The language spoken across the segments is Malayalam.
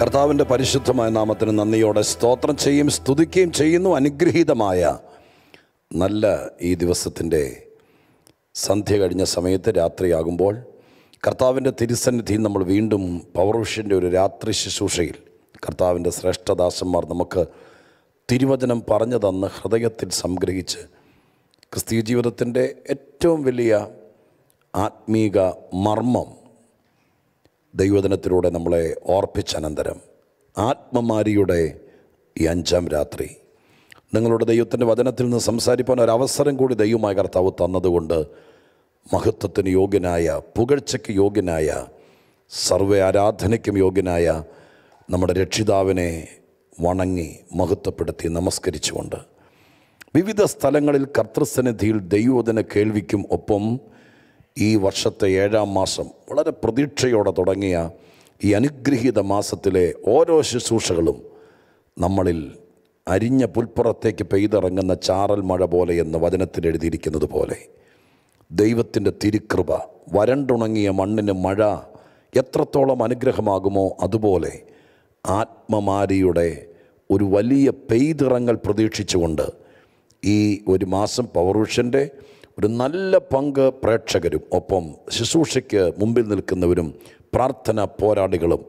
കർത്താവിന്റെ പരിശുദ്ധമായ നാമത്തിന് നന്ദിയോടെ സ്തോത്രം ചെയ്യും സ്തുതിക്കുകയും ചെയ്യുന്നു. അനുഗ്രഹീതമായ നല്ല ഈ ദിവസത്തിന്റെ സന്ധ്യ കഴിഞ്ഞ സമയത്ത് രാത്രിയാകുമ്പോൾ കർത്താവിന്റെ തിരുസന്നിധിയിൽ നമ്മൾ വീണ്ടും പൗർവിഷ്യന്റെ ഒരു രാത്രി ശുശ്രൂഷയിൽ കർത്താവിന്റെ ശ്രേഷ്ഠദാസന്മാർ നമുക്ക് തിരുവചനം പറഞ്ഞു തന്ന് ഹൃദയത്തിൽ സംഗ്രഹിച്ച് ക്രിസ്തീയ ജീവിതത്തിന്റെ ഏറ്റവും വലിയ ആത്മീക മർമ്മം ദൈവദിനത്തിലൂടെ നമ്മളെ ഓർപ്പിച്ച അനന്തരം. ആത്മമാരിയുടെ ഈ അഞ്ചാം രാത്രി. നിങ്ങളുടെ ദൈവത്തിന്റെ വചനത്തിൽ നിന്ന് സംസാരിപ്പാൻ ഒരവസരം കൂടി ദൈവമായ കർത്താവ് തന്നതുകൊണ്ട് മഹത്വത്തിന് യോഗ്യനായ പുകഴ്ചയ്ക്ക് യോഗ്യനായ സർവ ആരാധനയ്ക്കും യോഗ്യനായ നമ്മുടെ രക്ഷിതാവിനെ വണങ്ങി മഹത്വപ്പെടുത്തി നമസ്കരിച്ചുകൊണ്ട്. വിവിധ സ്ഥലങ്ങളിൽ കർത്തൃസന്നിധിയിൽ ദൈവോധന കേൾവിക്കും ഒപ്പം ഈ വർഷത്തെ ഏഴാം മാസം വളരെ പ്രതീക്ഷയോടെ തുടങ്ങിയ ഈ അനുഗ്രഹീത മാസത്തിലെ ഓരോ ശുശ്രൂഷകളും നമ്മളിൽ അരിഞ്ഞ പുൽപ്പുറത്തേക്ക് പെയ്തിറങ്ങുന്ന ചാറൽ മഴ പോലെ എന്ന് വചനത്തിൽ എഴുതിയിരിക്കുന്നത് പോലെ. ദൈവത്തിന്റെ തിരുക്കൃപ വരണ്ടുണങ്ങിയ മണ്ണിന് മഴ എത്രത്തോളം അനുഗ്രഹമാകുമോ അതുപോലെ ആത്മമാരിയുടെ ഒരു വലിയ പെയ്തിറങ്ങൽ പ്രതീക്ഷിച്ചുകൊണ്ട് ഈ ഒരു മാസം പൗരുഷന്റെ ഒരു നല്ല പങ്ക് പ്രേക്ഷകരും ഒപ്പം ശുശ്രൂഷയ്ക്ക് മുമ്പിൽ നിൽക്കുന്നവരും പ്രാർത്ഥന പോരാളികളും.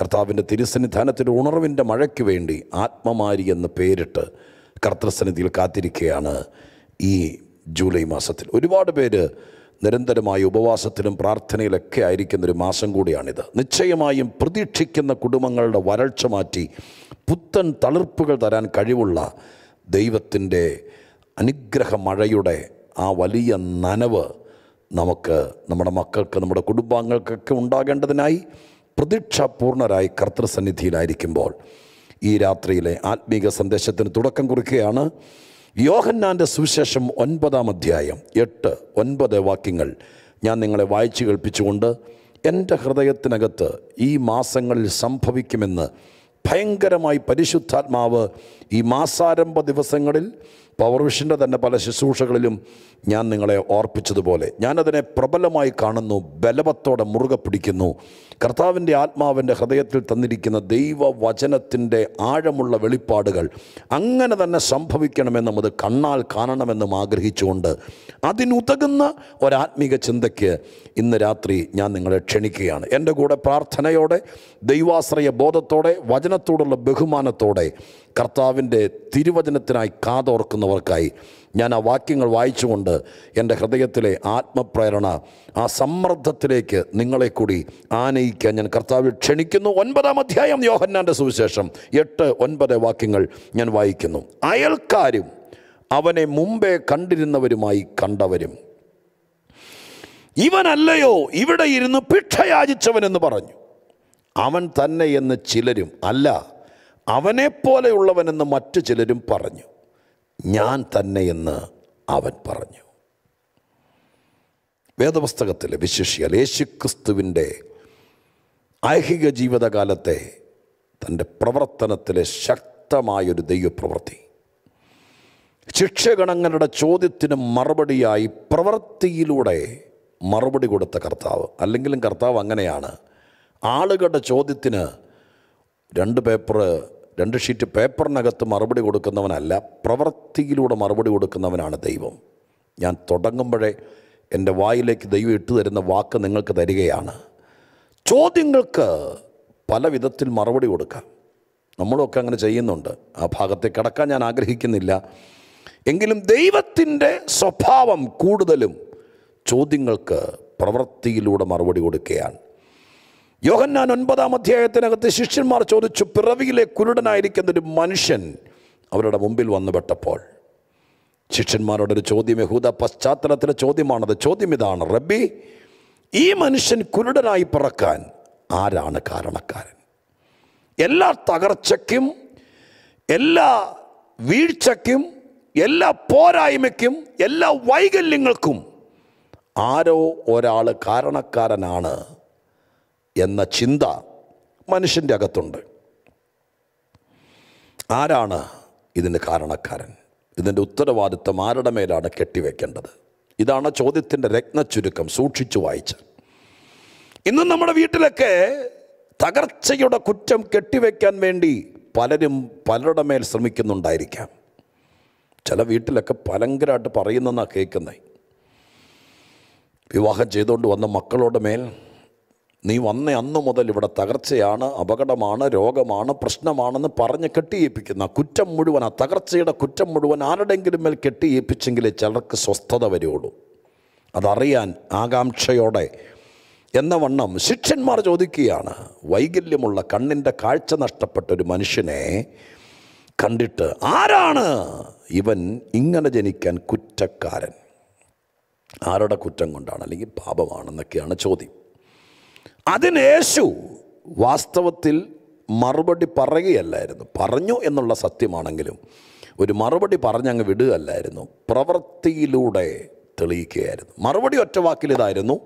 കർത്താവിന്റെ തിരുസന്നിധാനത്തിന്റെ ഉണർവിന്റെ മഴയ്ക്ക് വേണ്ടി ആത്മമാരി എന്ന് പേരിട്ട് കർത്തൃസന്നിധിയിൽ കാത്തിരിക്കുകയാണ് ഈ ജൂലൈ മാസത്തിൽ. ഒരുപാട് പേര് നിരന്തരമായ ഉപവാസത്തിലും പ്രാർത്ഥനയിലൊക്കെ ആയിരിക്കുന്ന ഒരു മാസം കൂടിയാണിത്. നിശ്ചയമായും പ്രതീക്ഷിക്കുന്ന കുടുംബങ്ങളുടെ വരൾച്ച മാറ്റി പുത്തൻ തളിർപ്പുകൾ തരാൻ കഴിവുള്ള ദൈവത്തിന്റെ അനുഗ്രഹ മഴയുടെ ആ വലിയ നനവ് നമുക്ക് നമ്മുടെ മക്കൾക്ക് നമ്മുടെ കുടുംബാംഗങ്ങൾക്കൊക്കെ ഉണ്ടാകേണ്ടതിനായി പ്രതീക്ഷാപൂർണരായി കർത്തൃസന്നിധിയിലായിരിക്കുമ്പോൾ ഈ രാത്രിയിലെ ആത്മീക സന്ദേശത്തിന് തുടക്കം കുറിക്കുകയാണ് യോഹന്നാന്റെ സുവിശേഷം ഒൻപതാം അധ്യായം. എട്ട് ഒൻപത് വാക്യങ്ങൾ ഞാൻ നിങ്ങളെ വായിച്ചു കേൾപ്പിച്ചുകൊണ്ട് എന്റെ ഹൃദയത്തിനകത്ത് ഈ മാസങ്ങളിൽ സംഭവിക്കുമെന്ന് ഭയങ്കരമായി പരിശുദ്ധാത്മാവ് ഈ മാസാരംഭ ദിവസങ്ങളിൽ പവർവിഷന്റെ തന്നെ പല ശുശ്രൂഷകളിലും ഞാൻ നിങ്ങളെ ഓർപ്പിച്ചതുപോലെ. ഞാനതിനെ പ്രബലമായി കാണുന്നു ബലവത്തോടെ മുറുകെ പിടിക്കുന്നു. കർത്താവിന്റെ ആത്മാവിന്റെ ഹൃദയത്തിൽ തന്നിരിക്കുന്ന ദൈവവചനത്തിന്റെ ആഴമുള്ള വെളിപ്പാടുകൾ അങ്ങനെ തന്നെ സംഭവിക്കണമെന്നും അത് കണ്ണാൽ കാണണമെന്നും ആഗ്രഹിച്ചുകൊണ്ട് അതിനുതകുന്ന ഒരാത്മീക ചിന്തയ്ക്ക് ഇന്ന് രാത്രി ഞാൻ നിങ്ങളെ ക്ഷണിക്കുകയാണ്. എന്റെ കൂടെ പ്രാർത്ഥനയോടെ ദൈവാശ്രയ ബോധത്തോടെ വചനത്തോടുള്ള ബഹുമാനത്തോടെ കർത്താവിന്റെ തിരുവചനത്തിനായി കാതോർക്കുന്നവർക്കായി ഞാൻ ആ വാക്യങ്ങൾ വായിച്ചുകൊണ്ട് എന്റെ ഹൃദയത്തിലെ ആത്മപ്രേരണ ആ സമ്മർദ്ദത്തിലേക്ക് നിങ്ങളെ കൂടി ആനയിക്കാൻ ഞാൻ കർത്താവിൽ ക്ഷണിക്കുന്നു. ഒൻപതാം അധ്യായം യോഹന്നാന്റെ സുവിശേഷം എട്ട് ഒൻപത് വാക്യങ്ങൾ ഞാൻ വായിക്കുന്നു. അയൽക്കാരും അവനെ മുമ്പേ കണ്ടിരുന്നവരുമായി കണ്ടവരും. ഇവനല്ലയോ ഇവിടെ ഇരുന്ന് ഭിക്ഷയാചിച്ചവനെന്ന് പറഞ്ഞു. അവൻ തന്നെ എന്ന് ചിലരും അല്ല അവനെപ്പോലെയുള്ളവനെന്ന് മറ്റു ചിലരും പറഞ്ഞു. ഞാൻ തന്നെയെന്ന് അവൻ പറഞ്ഞു. വേദപുസ്തകത്തിലെ വിശിഷ്യാൽ യേശുക്രിസ്തുവിന്റെ ഐഹിക ജീവിതകാലത്തെ തന്റെ പ്രവർത്തനത്തിലെ ശക്തമായൊരു ദൈവപ്രവൃത്തി. ശിക്ഷഗണങ്ങളുടെ ചോദ്യത്തിന് മറുപടിയായി പ്രവൃത്തിയിലൂടെ മറുപടി കൊടുത്ത കർത്താവ്. അല്ലെങ്കിലും കർത്താവ് അങ്ങനെയാണ്. ആളുകളുടെ ചോദ്യത്തിന് രണ്ട് പേപ്പർ രണ്ട് ഷീറ്റ് പേപ്പറിനകത്ത് മറുപടി കൊടുക്കുന്നവനല്ല പ്രവൃത്തിയിലൂടെ മറുപടി കൊടുക്കുന്നവനാണ് ദൈവം. ഞാൻ തുടങ്ങുമ്പോഴേ എന്റെ വായിലേക്ക് ദൈവം ഇട്ടു തരുന്ന വാക്ക് നിങ്ങൾക്ക് തരികയാണ്. ചോദ്യങ്ങൾക്ക് പല വിധത്തിൽ മറുപടി കൊടുക്കാം. നമ്മളൊക്കെ അങ്ങനെ ചെയ്യുന്നുണ്ട്. ആ ഭാഗത്തെ കടക്കാൻ ഞാൻ ആഗ്രഹിക്കുന്നില്ല. എങ്കിലും ദൈവത്തിന്റെ സ്വഭാവം കൂടുതലും ചോദ്യങ്ങൾക്ക് പ്രവൃത്തിയിലൂടെ മറുപടി കൊടുക്കുകയാണ്. യോഹന്നാൻ ഒൻപതാം അധ്യായത്തിനകത്ത് ശിഷ്യന്മാർ ചോദിച്ചു പിറവിയിലെ കുരുടനായിരിക്കുന്ന ഒരു മനുഷ്യൻ അവരുടെ മുമ്പിൽ വന്നുപെട്ടപ്പോൾ ശിഷ്യന്മാരോടൊരു ചോദ്യം യഹൂദ പശ്ചാത്തലത്തിലെ ചോദ്യമാണത്. ചോദ്യം ഇതാണ് റബ്ബി ഈ മനുഷ്യൻ കുരുടനായി പിറക്കാൻ ആരാണ് കാരണക്കാരൻ? എല്ലാ തകർച്ചയ്ക്കും എല്ലാ വീഴ്ചയ്ക്കും എല്ലാ പോരായ്മയ്ക്കും എല്ലാ വൈകല്യങ്ങൾക്കും ആരോ ഒരാൾ കാരണക്കാരനാണ്. എന്ന ചിന്ത മനുഷ്യന്റെ അകത്തുണ്ട്. ആരാണ് ഇതിന് കാരണക്കാരൻ? ഇതിന്റെ ഉത്തരവാദിത്തം ആരുടെ മേലാണ് കെട്ടിവെക്കേണ്ടത്? ഇതാണ് ചോദ്യത്തിന്റെ രത്നച്ചുരുക്കം സൂക്ഷിച്ചു വായിച്ച്. ഇന്ന് നമ്മുടെ വീട്ടിലൊക്കെ തകർച്ചയുടെ കുറ്റം കെട്ടിവെക്കാൻ വേണ്ടി പലരും പലരുടെ മേൽ ശ്രമിക്കുന്നുണ്ടായിരിക്കാം. ചില വീട്ടിലൊക്കെ ഭയങ്കരമായിട്ട് പറയുന്നെന്നാണ് കേൾക്കുന്നത് വിവാഹം ചെയ്തുകൊണ്ട് വന്ന മക്കളുടെ മേൽ നീ വന്ന അന്നു മുതൽ ഇവിടെ തകർച്ചയാണ് അപകടമാണ് രോഗമാണ് പ്രശ്നമാണെന്ന് പറഞ്ഞ് കെട്ടിയേപ്പിക്കുന്ന കുറ്റം മുഴുവൻ ആ തകർച്ചയുടെ കുറ്റം മുഴുവൻ ആരുടെങ്കിലും മേൽ കെട്ടിയേപ്പിച്ചെങ്കിലേ ചിലർക്ക് സ്വസ്ഥത വരുള്ളൂ. അതറിയാൻ ആകാംക്ഷയോടെ എന്ന വണ്ണം ശിഷ്യന്മാർ ചോദിക്കുകയാണ്. വൈകല്യമുള്ള കണ്ണിന്റെ കാഴ്ച നഷ്ടപ്പെട്ട ഒരു മനുഷ്യനെ കണ്ടിട്ട് ആരാണ്? ഇവൻ ഇങ്ങനെ ജനിക്കാൻ കുറ്റക്കാരൻ. ആരുടെ കുറ്റം കൊണ്ടാണ്? അല്ലെങ്കിൽ പാപമാണെന്നൊക്കെയാണ് ചോദ്യം. അതിന് യേശു വാസ്തവത്തിൽ മറുപടി പറയുകയല്ലായിരുന്നു. പറഞ്ഞു എന്നുള്ള സത്യമാണെങ്കിലും ഒരു മറുപടി പറഞ്ഞങ്ങ് വിടുകയല്ലായിരുന്നു. പ്രവൃത്തിയിലൂടെ തെളിയിക്കുകയായിരുന്നു. മറുപടി ഒറ്റ വാക്കിലിതായിരുന്നു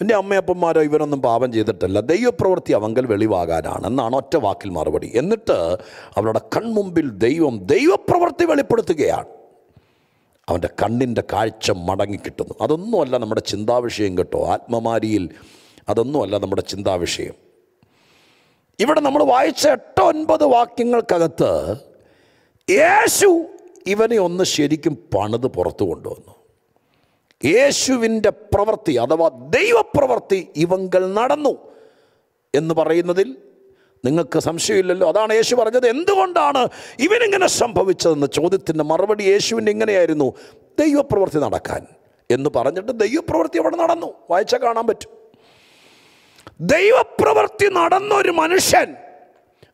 എന്റെ അമ്മയപ്പന്മാരോ ഇവരൊന്നും പാപം ചെയ്തിട്ടല്ല. ദൈവപ്രവൃത്തി അവങ്കൽ വെളിവാകാനാണ് എന്നാണ് ഒറ്റ വാക്കിൽ മറുപടി. എന്നിട്ട് അവരുടെ കൺമുമ്പിൽ ദൈവം ദൈവപ്രവൃത്തി വെളിപ്പെടുത്തുകയാണ്. അവന്റെ കണ്ണിന്റെ കാഴ്ച മടങ്ങിക്കിട്ടുന്നു. അതൊന്നുമല്ല നമ്മുടെ ചിന്താവിഷയം കേട്ടോ. ആത്മമാരിയിൽ അതൊന്നുമല്ല നമ്മുടെ ചിന്താവിഷയം. ഇവിടെ നമ്മൾ വായിച്ച എട്ടോ ഒൻപത് വാക്യങ്ങൾക്കകത്ത് യേശു ഇവനെ ഒന്ന് ശരിക്കും പണിത് പുറത്തു കൊണ്ടുവന്നു. യേശുവിന്റെ പ്രവൃത്തി അഥവാ ദൈവപ്രവൃത്തി ഇവങ്കൽ നടന്നു എന്ന് പറയുന്നതിൽ നിങ്ങൾക്ക് സംശയമില്ലല്ലോ? അതാണ് യേശു പറഞ്ഞത്. എന്തുകൊണ്ടാണ് ഇവനിങ്ങനെ സംഭവിച്ചതെന്ന ചോദ്യത്തിന്റെ മറുപടി യേശുവിന്റെ ഇങ്ങനെയായിരുന്നു. ദൈവപ്രവൃത്തി നടക്കാൻ എന്ന് പറഞ്ഞിട്ട് ദൈവപ്രവൃത്തി അവിടെ നടന്നു. വായിച്ചാൽ കാണാൻ പറ്റും. ദൈവപ്രവൃത്തി നടന്ന ഒരു മനുഷ്യൻ.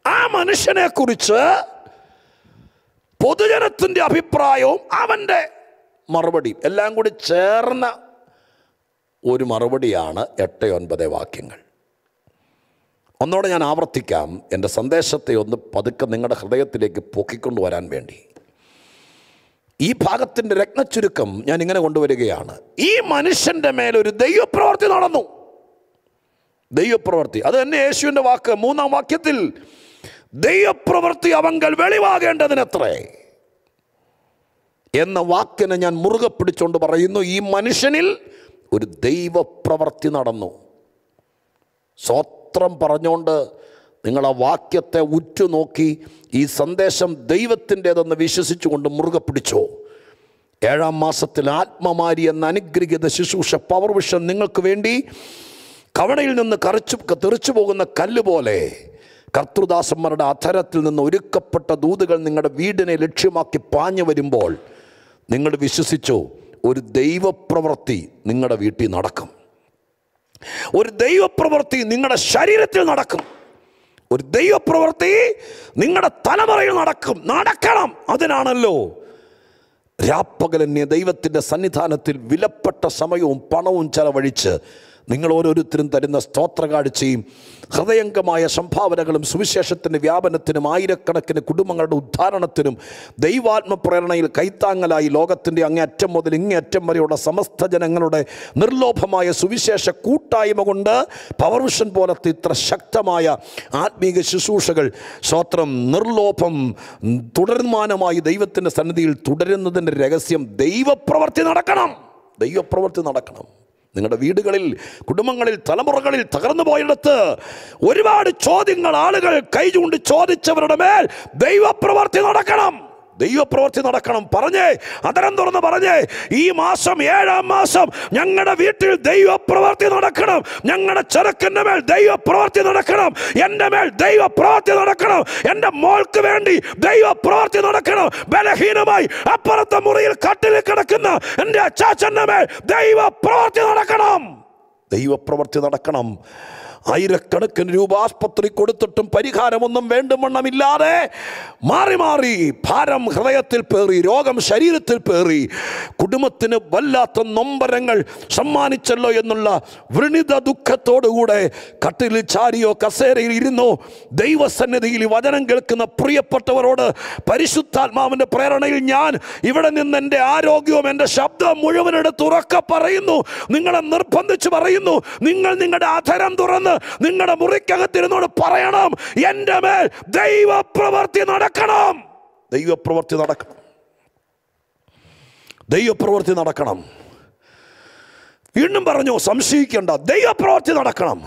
ആ മനുഷ്യനെ കുറിച്ച് പൊതുജനത്തിന്റെ അഭിപ്രായവും അവന്റെ മറുപടി എല്ലാം കൂടി ചേർന്ന ഒരു മറുപടിയാണ് എട്ട് ഒൻപത് വാക്യങ്ങൾ. ഒന്നോടെ ഞാൻ ആവർത്തിക്കാം. എന്റെ സന്ദേശത്തെ ഒന്ന് പതുക്കെ നിങ്ങളുടെ ഹൃദയത്തിലേക്ക് പൊക്കിക്കൊണ്ടുവരാൻ വേണ്ടി. ഈ ഭാഗത്തിന്റെ രത്നച്ചുരുക്കം ഞാൻ ഇങ്ങനെ കൊണ്ടുവരികയാണ്. ഈ മനുഷ്യന്റെ മേലൊരു ദൈവപ്രവർത്തി നടന്നു. ദൈവപ്രവൃത്തി. അത് തന്നെ യേശുവിന്റെ വാക്ക്. മൂന്നാം വാക്യത്തിൽ ദൈവപ്രവൃത്തി അവങ്കൽ വെളിവാകേണ്ടതിനത്രേ. എന്ന വാക്കിനെ ഞാൻ മുറുകെ പിടിച്ചുകൊണ്ട് പറയുന്നു ഈ മനുഷ്യനിൽ ഒരു ദൈവപ്രവൃത്തി നടന്നു. സ്വത്രം പറഞ്ഞുകൊണ്ട് നിങ്ങൾ ആ വാക്യത്തെ ഉറ്റുനോക്കി ഈ സന്ദേശം ദൈവത്തിന്റെതെന്ന് വിശ്വസിച്ചുകൊണ്ട് മുറുകെ പിടിച്ചോ. ഏഴാം മാസത്തിൽ ആത്മമാരി എന്ന അനുഗ്രഹീത ശുശ്രൂഷ പവർ വിഷം നിങ്ങൾക്ക് വേണ്ടി കവണയിൽ നിന്ന് കറിച്ചു തെറിച്ചു പോകുന്ന കല്ല് പോലെ കർത്തൃദാസന്മാരുടെ അധരത്തിൽ നിന്ന് ഒരുക്കപ്പെട്ട ദൂതുകൾ നിങ്ങളുടെ വീടിനെ ലക്ഷ്യമാക്കി പാഞ്ഞു വരുമ്പോൾ നിങ്ങൾ വിശ്വസിച്ചു ഒരു ദൈവപ്രവൃത്തി നിങ്ങളുടെ വീട്ടിൽ നടക്കും. ഒരു ദൈവപ്രവൃത്തി നിങ്ങളുടെ ശരീരത്തിൽ നടക്കും. ഒരു ദൈവപ്രവൃത്തി നിങ്ങളുടെ തലമുറയിൽ നടക്കും. നടക്കണം. അതിനാണല്ലോ രാപ്പകലന്യ ദൈവത്തിന്റെ സന്നിധാനത്തിൽ വിലപ്പെട്ട സമയവും പണവും ചെലവഴിച്ച് നിങ്ങൾ ഓരോരുത്തരും തരുന്ന സ്തോത്രകാഴ്ചയും ഹൃദയംഗമായ സംഭാവനകളും സുവിശേഷത്തിന്റെ വ്യാപനത്തിനും ആയിരക്കണക്കിന് കുടുംബങ്ങളുടെ ഉദ്ധാരണത്തിനും ദൈവാത്മ പ്രേരണയിൽ കൈത്താങ്ങലായി ലോകത്തിന്റെ അങ്ങേയറ്റം മുതൽ ഇങ്ങേയറ്റം വരെയുള്ള സമസ്ത ജനങ്ങളുടെ നിർലോഭമായ സുവിശേഷ കൂട്ടായ്മ കൊണ്ട് പവർവിഷൻ പോലത്തെ ഇത്ര ശക്തമായ ആത്മീക ശുശ്രൂഷകൾ സ്വത്രം നിർലോഭം തുടർമാനമായി ദൈവത്തിന്റെ സന്നിധിയിൽ തുടരുന്നതിന്റെ രഹസ്യം ദൈവപ്രവർത്തി നടക്കണം. ദൈവപ്രവർത്തി നടക്കണം. നിങ്ങളുടെ വീടുകളിൽ കുടുംബങ്ങളിൽ തലമുറകളിൽ തകർന്നു പോയിടത്ത് ഒരുപാട് ചോദ്യങ്ങൾ ആളുകൾ കൈ ചൂണ്ടി ചോദിച്ചവരുടെ മേൽ ദൈവപ്രവർത്തി നടക്കണം. ദൈവപ്രവർത്തി നടക്കണം. പറഞ്ഞേ അതരം തുറന്ന് പറഞ്ഞേ ഈ മാസം ഏഴാം മാസം ഞങ്ങളുടെ വീട്ടിൽ ദൈവപ്രവർത്തി നടക്കണം. ഞങ്ങളുടെ ചെറുക്കന്റെ മേൽ ദൈവപ്രവർത്തി നടക്കണം. എന്റെ മേൽ ദൈവപ്രവർത്തി നടക്കണം. എന്റെ മോൾക്ക് വേണ്ടി ദൈവപ്രവർത്തി നടക്കണം. ബലഹീനമായി അപ്പുറത്തെ മുറിയിൽ കട്ടിൽ കിടക്കുന്ന എന്റെ അച്ചാച്ചന്റെ മേൽ ദൈവപ്രവർത്തി നടക്കണം. ദൈവപ്രവർത്തി നടക്കണം. ആയിരക്കണക്കിന് രൂപ ആസ്പത്രി കൊടുത്തിട്ടും പരിഹാരമൊന്നും വേണ്ടുമണ്ണമില്ലാതെ മാറി മാറി ഭാരം ഹൃദയത്തിൽ പേറി രോഗം ശരീരത്തിൽ പേറി കുടുംബത്തിന് വല്ലാത്ത നൊമ്പരങ്ങൾ സമ്മാനിച്ചല്ലോ എന്നുള്ള വൃണിത ദുഃഖത്തോടുകൂടെ കട്ടിലിൽ ചാരിയോ കസേരയിൽ ഇരുന്നോ ദൈവസന്നിധിയിൽ വചനം കേൾക്കുന്ന പ്രിയപ്പെട്ടവരോട് പരിശുദ്ധാത്മാവിന്റെ പ്രേരണയിൽ ഞാൻ ഇവിടെ നിന്ന് എന്റെ ആരോഗ്യവും എന്റെ ശബ്ദം മുഴുവനെടുത്ത് ഉറക്ക പറയുന്നു. നിങ്ങളെ നിർബന്ധിച്ച് പറയുന്നു. നിങ്ങൾ നിങ്ങളുടെ അധരം തുറന്ന് നിങ്ങളുടെ മുറിക്കകത്തിരുന്നോട് പറയണം. എന്റെ മേൽ ദൈവപ്രവർത്തി നടക്കണം. ദൈവപ്രവർത്തി നടക്കണം. ദൈവപ്രവർത്തി നടക്കണം. വീണ്ടും പറഞ്ഞു സംശയിക്കേണ്ട. ദൈവപ്രവർത്തി നടക്കണം.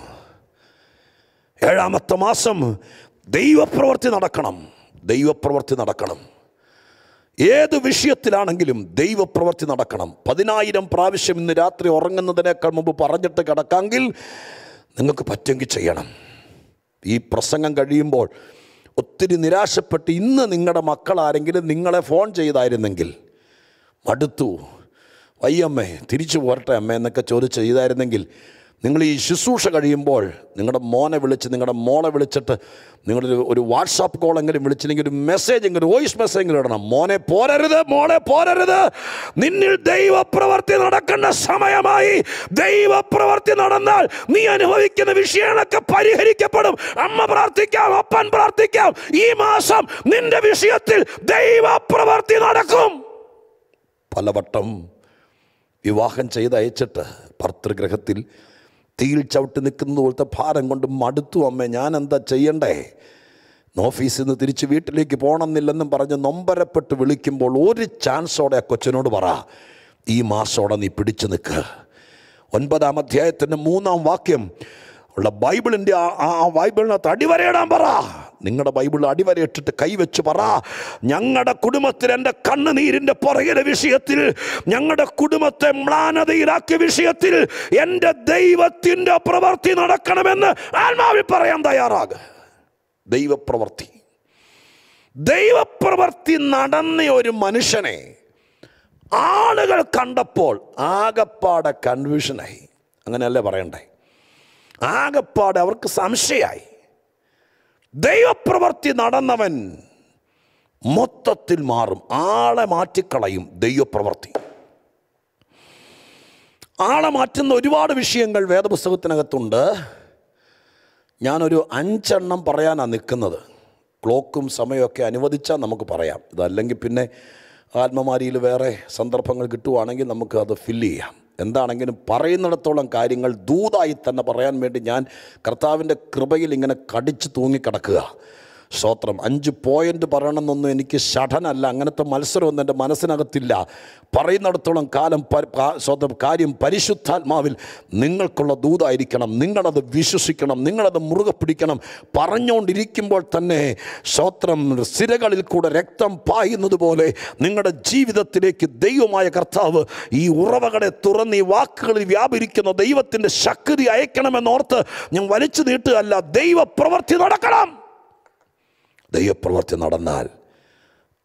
ഏഴാമത്തെ മാസം ദൈവപ്രവർത്തി നടക്കണം. ദൈവപ്രവർത്തി നടക്കണം. ഏത് വിഷയത്തിലാണെങ്കിലും ദൈവപ്രവർത്തി നടക്കണം. പതിനായിരം പ്രാവശ്യം ഇന്ന് രാത്രി ഉറങ്ങുന്നതിനേക്കാൾ മുമ്പ് പറഞ്ഞിട്ട് കിടക്കാമെങ്കിൽ നിങ്ങൾക്ക് പറ്റുമെങ്കിൽ ചെയ്യണം. ഈ പ്രസംഗം കഴിയുമ്പോൾ ഒത്തിരി നിരാശപ്പെട്ട് ഇന്ന് നിങ്ങളുടെ മക്കൾ ആരെങ്കിലും നിങ്ങളെ ഫോൺ ചെയ്തായിരുന്നെങ്കിൽ മടുത്തു വയ്യമ്മേ തിരിച്ചു പോരട്ടെ അമ്മ എന്നൊക്കെ ചോദിച്ച് ചെയ്തായിരുന്നെങ്കിൽ നിങ്ങൾ ഈ ശുശ്രൂഷ കഴിയുമ്പോൾ നിങ്ങളുടെ മോനെ വിളിച്ച് നിങ്ങളുടെ മോളെ വിളിച്ചിട്ട് നിങ്ങളൊരു ഒരു വാട്സാപ്പ് കോളെങ്കിലും വിളിച്ചില്ലെങ്കിൽ ഒരു മെസ്സേജ് എങ്കിലും വോയിസ് മെസ്സേജ് എങ്കിലും ഇടണം. മോനെ പോരരുത് മോളെ പോരരുത്. നിന്നിൽ ദൈവപ്രവർത്തി നടക്കേണ്ട സമയമായി ദൈവപ്രവർത്തി നടന്നാൽ നീ അനുഭവിക്കുന്ന വിഷയങ്ങളൊക്കെ പരിഹരിക്കപ്പെടും. അമ്മ പ്രാർത്ഥിക്കാം അപ്പൻ പ്രാർത്ഥിക്കാം. ഈ മാസം നിന്റെ വിഷയത്തിൽ ദൈവപ്രവർത്തി നടക്കും. പലവട്ടം വിവാഹം ചെയ്ത് അയച്ചിട്ട് ഭർത്തൃഗ്രഹത്തിൽ തീയിൽ ചവിട്ടി നിൽക്കുന്ന പോലത്തെ ഭാരം കൊണ്ട് മടുത്തു അമ്മേ ഞാൻ എന്താ ചെയ്യണ്ടേ ഓഫീസിൽ നിന്ന് തിരിച്ച് വീട്ടിലേക്ക് പോകണമെന്നില്ലെന്നും പറഞ്ഞ് നൊമ്പരപ്പെട്ട് വിളിക്കുമ്പോൾ ഒരു ചാൻസോടെ ആ കൊച്ചിനോട് പറ ഈ മാസോടെ നീ പിടിച്ചു നിൽക്ക്. ഒൻപതാം അധ്യായത്തിന്റെ മൂന്നാം വാക്യം ഉള്ള ബൈബിളിന്റെ ആ ബൈബിളിനകത്ത് അടിവരയിടാൻ പറ. നിങ്ങളുടെ ബൈബിളിൽ അടിവരയിട്ടിട്ട് കൈവച്ച് പറ. ഞങ്ങളുടെ കുടുംബത്തിൽ എന്റെ കണ്ണുനീരിന്റെ പുറകിലെ വിഷയത്തിൽ ഞങ്ങളുടെ കുടുംബത്തെ മ്ലാനതയിലാക്കിയ വിഷയത്തിൽ എന്റെ ദൈവത്തിന്റെ പ്രവൃത്തി നടക്കണമെന്ന് ആത്മാവിൽ പറയാൻ തയ്യാറാകുക ദൈവപ്രവൃത്തി. ദൈവപ്രവൃത്തി നടന്ന ഒരു മനുഷ്യനെ ആളുകൾ കണ്ടപ്പോൾ ആകപ്പാടെ കൺഫ്യൂഷനായി അങ്ങനെയല്ലേ പറയണ്ടേ? ആകപ്പാടെ അവർക്ക് സംശയമായി. ദൈവപ്രവൃത്തി നടന്നവൻ മൊത്തത്തിൽ മാറും. ആളെ മാറ്റിക്കളയും ദൈവപ്രവൃത്തി. ആളെ മാറ്റുന്ന ഒരുപാട് വിഷയങ്ങൾ വേദപുസ്തകത്തിനകത്തുണ്ട്. ഞാനൊരു അഞ്ചെണ്ണം പറയാനാണ് നിൽക്കുന്നത്. ക്ലോക്കും സമയമൊക്കെ അനുവദിച്ചാൽ നമുക്ക് പറയാം. ഇതല്ലെങ്കിൽ പിന്നെ ആത്മമാരിയിൽ വേറെ സന്ദർഭങ്ങൾ കിട്ടുവാണെങ്കിൽ നമുക്ക് അത് ഫില്ല് ചെയ്യാം. എന്താണെങ്കിലും പറയുന്നിടത്തോളം കാര്യങ്ങൾ ദൂതായി തന്നെ പറയാൻ വേണ്ടി ഞാൻ കർത്താവിന്റെ കൃപയിൽ ഇങ്ങനെ കടിച്ചു തൂങ്ങിക്കിടക്കുക. സ്തോത്രം. അഞ്ച് പോയിന്റ് പറയണമെന്നൊന്നും എനിക്ക് ഷഠനല്ല അങ്ങനത്തെ മത്സരമൊന്നും എന്റെ മനസ്സിനകത്തില്ല. പറയുന്നിടത്തോളം കാലം സ്വന്തം കാര്യം പരിശുദ്ധാത്മാവിൽ നിങ്ങൾക്കുള്ള ദൂതായിരിക്കണം. നിങ്ങളത് വിശ്വസിക്കണം. നിങ്ങളത് മുറുകെ പിടിക്കണം. പറഞ്ഞുകൊണ്ടിരിക്കുമ്പോൾ തന്നെ സ്തോത്രം സിരകളിൽ കൂടെ രക്തം പായുന്നത് പോലെ നിങ്ങളുടെ ജീവിതത്തിലേക്ക് ദൈവമായ കർത്താവ് ഈ ഉറവകളെ തുറന്ന് ഈ വാക്കുകളിൽ വ്യാപരിക്കുന്ന ദൈവത്തിന്റെ ശക്തി അയക്കണമെന്നോർത്ത് ഞാൻ വലിച്ചു നീട്ടുകയല്ല. ദൈവപ്രവൃത്തി നടക്കണം. ദൈവപ്രവൃത്തി നടന്നാൽ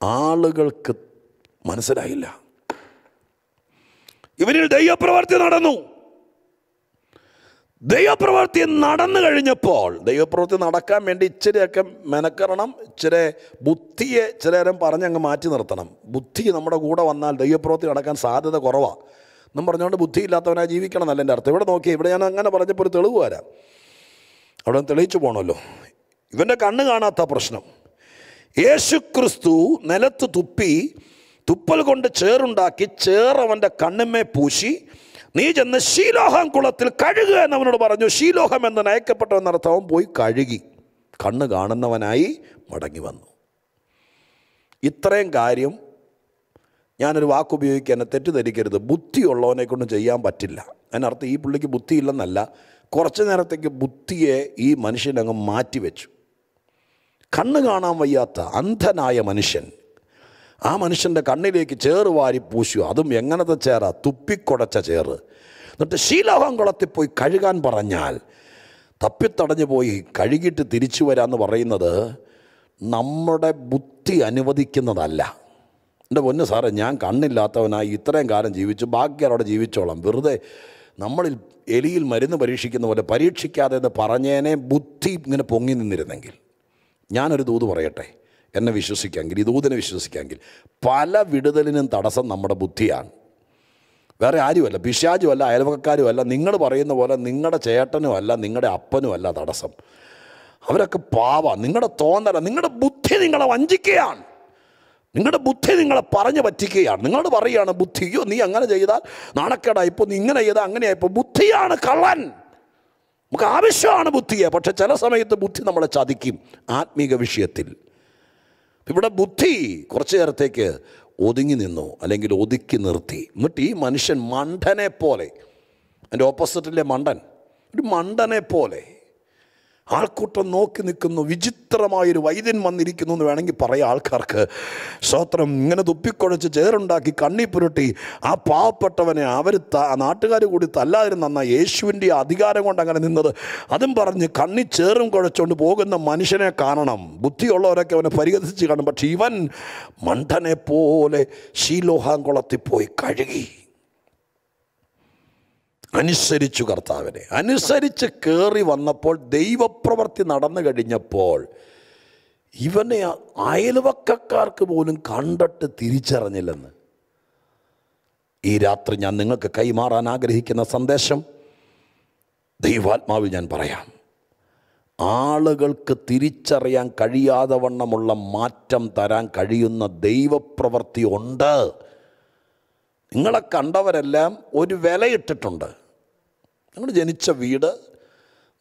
ആളുകൾക്ക് മനസ്സിലായില്ല. ഇവരിൽ ദൈവപ്രവർത്തി നടന്നു. ദൈവപ്രവർത്തി നടന്നു കഴിഞ്ഞപ്പോൾ ദൈവപ്രവർത്തി നടക്കാൻ വേണ്ടി ഇച്ചിരിയൊക്കെ മെനക്കെറണം ഇച്ചിരി ബുദ്ധിയെ ചില നേരം പറഞ്ഞങ്ങ് മാറ്റി നിർത്തണം. ബുദ്ധി നമ്മുടെ കൂടെ വന്നാൽ ദൈവപ്രവർത്തി നടക്കാൻ സാധ്യത കുറവാണ് എന്നും പറഞ്ഞുകൊണ്ട് ബുദ്ധിയില്ലാത്തവനായി ജീവിക്കണം എന്നല്ല എന്റെ അർത്ഥം. ഇവിടെ നോക്കി ഇവിടെ ഞാൻ അങ്ങനെ പറഞ്ഞപ്പോൾ ഒരു തെളിവ് വരാം. അവിടെ തെളിയിച്ചു പോകണമല്ലോ ഇവന്റെ കണ്ണ് കാണാത്ത പ്രശ്നം. യേശു ക്രിസ്തു നിലത്ത് തുപ്പി തുപ്പൽ കൊണ്ട് ചേറുണ്ടാക്കി ചേർ അവന്റെ കണ്ണുമേ പൂശി നീ ചെന്ന് ശീലോഹം കുളത്തിൽ കഴുകുക എന്നവനോട് പറഞ്ഞു. ശീലോഹം എന്ന് നയക്കപ്പെട്ടവെന്നർത്ഥം അവൻ പോയി കഴുകി കണ്ണ് കാണുന്നവനായി മടങ്ങി വന്നു. ഇത്രയും കാര്യം ഞാനൊരു വാക്ക് ഉപയോഗിക്കാൻ എന്നെ തെറ്റിദ്ധരിക്കരുത്. ബുദ്ധിയുള്ളവനെ കൊണ്ട് ചെയ്യാൻ പറ്റില്ല. അതിനർത്ഥം ഈ പുള്ളിക്ക് ബുദ്ധിയില്ലെന്നല്ല കുറച്ച് നേരത്തേക്ക് ബുദ്ധിയെ ഈ മനുഷ്യനങ്ങ് മാറ്റിവെച്ചു. കണ്ണ് കാണാൻ വയ്യാത്ത അന്ധനായ മനുഷ്യൻ. ആ മനുഷ്യന്റെ കണ്ണിലേക്ക് ചേറ് വാരി പൂശു അതും എങ്ങനത്തെ ചേറാ? തുപ്പിക്കൊടച്ച ചേറ്. എന്നിട്ട് ശീലോഹം കുളത്തിൽ പോയി കഴുകാൻ പറഞ്ഞാൽ തപ്പിത്തടഞ്ഞു പോയി കഴുകിയിട്ട് തിരിച്ചു വരാമെന്ന് പറയുന്നത് നമ്മുടെ ബുദ്ധി അനുവദിക്കുന്നതല്ല. എന്റെ പൊന്ന് സാറേ ഞാൻ കണ്ണില്ലാത്തവനായി ഇത്രയും കാലം ജീവിച്ചു. ബാക്കി അവിടെ ജീവിച്ചോളാം. വെറുതെ നമ്മളിൽ എലിയിൽ മരുന്ന് പരീക്ഷിക്കുന്ന പോലെ പരീക്ഷിക്കാതെ എന്ന് പറഞ്ഞേനെ ബുദ്ധി ഇങ്ങനെ പൊങ്ങി നിന്നിരുന്നെങ്കിൽ. ഞാനൊരു ദൂത് പറയട്ടെ. എന്നെ വിശ്വസിക്കാമെങ്കിൽ ഈ ദൂതിനെ വിശ്വസിക്കാമെങ്കിൽ പല വിടുതലിനും തടസ്സം നമ്മുടെ ബുദ്ധിയാണ്. വേറെ ആരുമല്ല പിശാചുമല്ല അയൽവക്കാരുമല്ല നിങ്ങൾ പറയുന്ന പോലെ നിങ്ങളുടെ ചേട്ടനുമല്ല നിങ്ങളുടെ അപ്പനുമല്ല തടസ്സം. അവരൊക്കെ പാവ നിങ്ങളുടെ തോന്നല നിങ്ങളുടെ ബുദ്ധി നിങ്ങളെ വഞ്ചിക്കുകയാണ്. നിങ്ങളുടെ ബുദ്ധി നിങ്ങളെ പറഞ്ഞു പറ്റിക്കുകയാണ്. നിങ്ങളോട് പറയുകയാണ് ബുദ്ധിയോ നീ അങ്ങനെ ചെയ്താൽ നാണക്കേടായിപ്പോൾ നീ ഇങ്ങനെ ചെയ്താൽ അങ്ങനെയായിപ്പോൾ ബുദ്ധിയാണ് കള്ളൻ. നമുക്ക് ആവശ്യമാണ് ബുദ്ധിയെ പക്ഷെ ചില സമയത്ത് ബുദ്ധി നമ്മളെ ചതിക്കും ആത്മീക വിഷയത്തിൽ. ഇവിടെ ബുദ്ധി കുറച്ചു നേരത്തേക്ക് ഒതുങ്ങി നിന്നു അല്ലെങ്കിൽ ഒതുക്കി നിർത്തി. എന്നിട്ട് ഈ മനുഷ്യൻ മണ്ടനെ പോലെ എന്റെ ഓപ്പോസിറ്റിലെ മണ്ടൻ ഒരു മണ്ടനെ പോലെ ആൾക്കൂട്ടം നോക്കി നിൽക്കുന്നു വിചിത്രമായൊരു വൈദ്യൻ വന്നിരിക്കുന്നു എന്ന് വേണമെങ്കിൽ പറയാം ആൾക്കാർക്ക്. സ്തോത്രം ഇങ്ങനെ തുപ്പിക്കുഴച്ച് ചേറുണ്ടാക്കി കണ്ണി പുരട്ടി ആ പാവപ്പെട്ടവനെ അവർ ത നാട്ടുകാർ കൂടി തല്ലാതിരുന്ന യേശുവിന്റെ അധികാരം കൊണ്ട് അങ്ങനെ നിന്നത്. അതും പറഞ്ഞ് കണ്ണി ചേറും കുഴച്ചുകൊണ്ട് പോകുന്ന മനുഷ്യനെ കാണണം. ബുദ്ധിയുള്ളവരൊക്കെ അവനെ പരിഹസിച്ച് കാണും. പക്ഷെ ഇവൻ മണ്ടനെ പോലെ ശീലോഹാങ്കുളത്തിൽ പോയി കഴുകി. അനുസരിച്ചു കർത്താവിനെ. അനുസരിച്ച് കയറി വന്നപ്പോൾ ദൈവപ്രവൃത്തി നടന്നു കഴിഞ്ഞപ്പോൾ ഇവനെ അയൽവക്കക്കാർക്ക് പോലും കണ്ടിട്ട് തിരിച്ചറിഞ്ഞില്ലെന്ന്. ഈ രാത്രി ഞാൻ നിങ്ങൾക്ക് കൈമാറാൻ ആഗ്രഹിക്കുന്ന സന്ദേശം ദൈവാത്മാവിൽ ഞാൻ പറയാം. ആളുകൾക്ക് തിരിച്ചറിയാൻ കഴിയാതെ വണ്ണമുള്ള മാറ്റം തരാൻ കഴിയുന്ന ദൈവപ്രവൃത്തി ഉണ്ട്. നിങ്ങളെ കണ്ടവരെല്ലാം ഒരു വിലയിട്ടിട്ടുണ്ട്. നിങ്ങൾ ജനിച്ച വീട്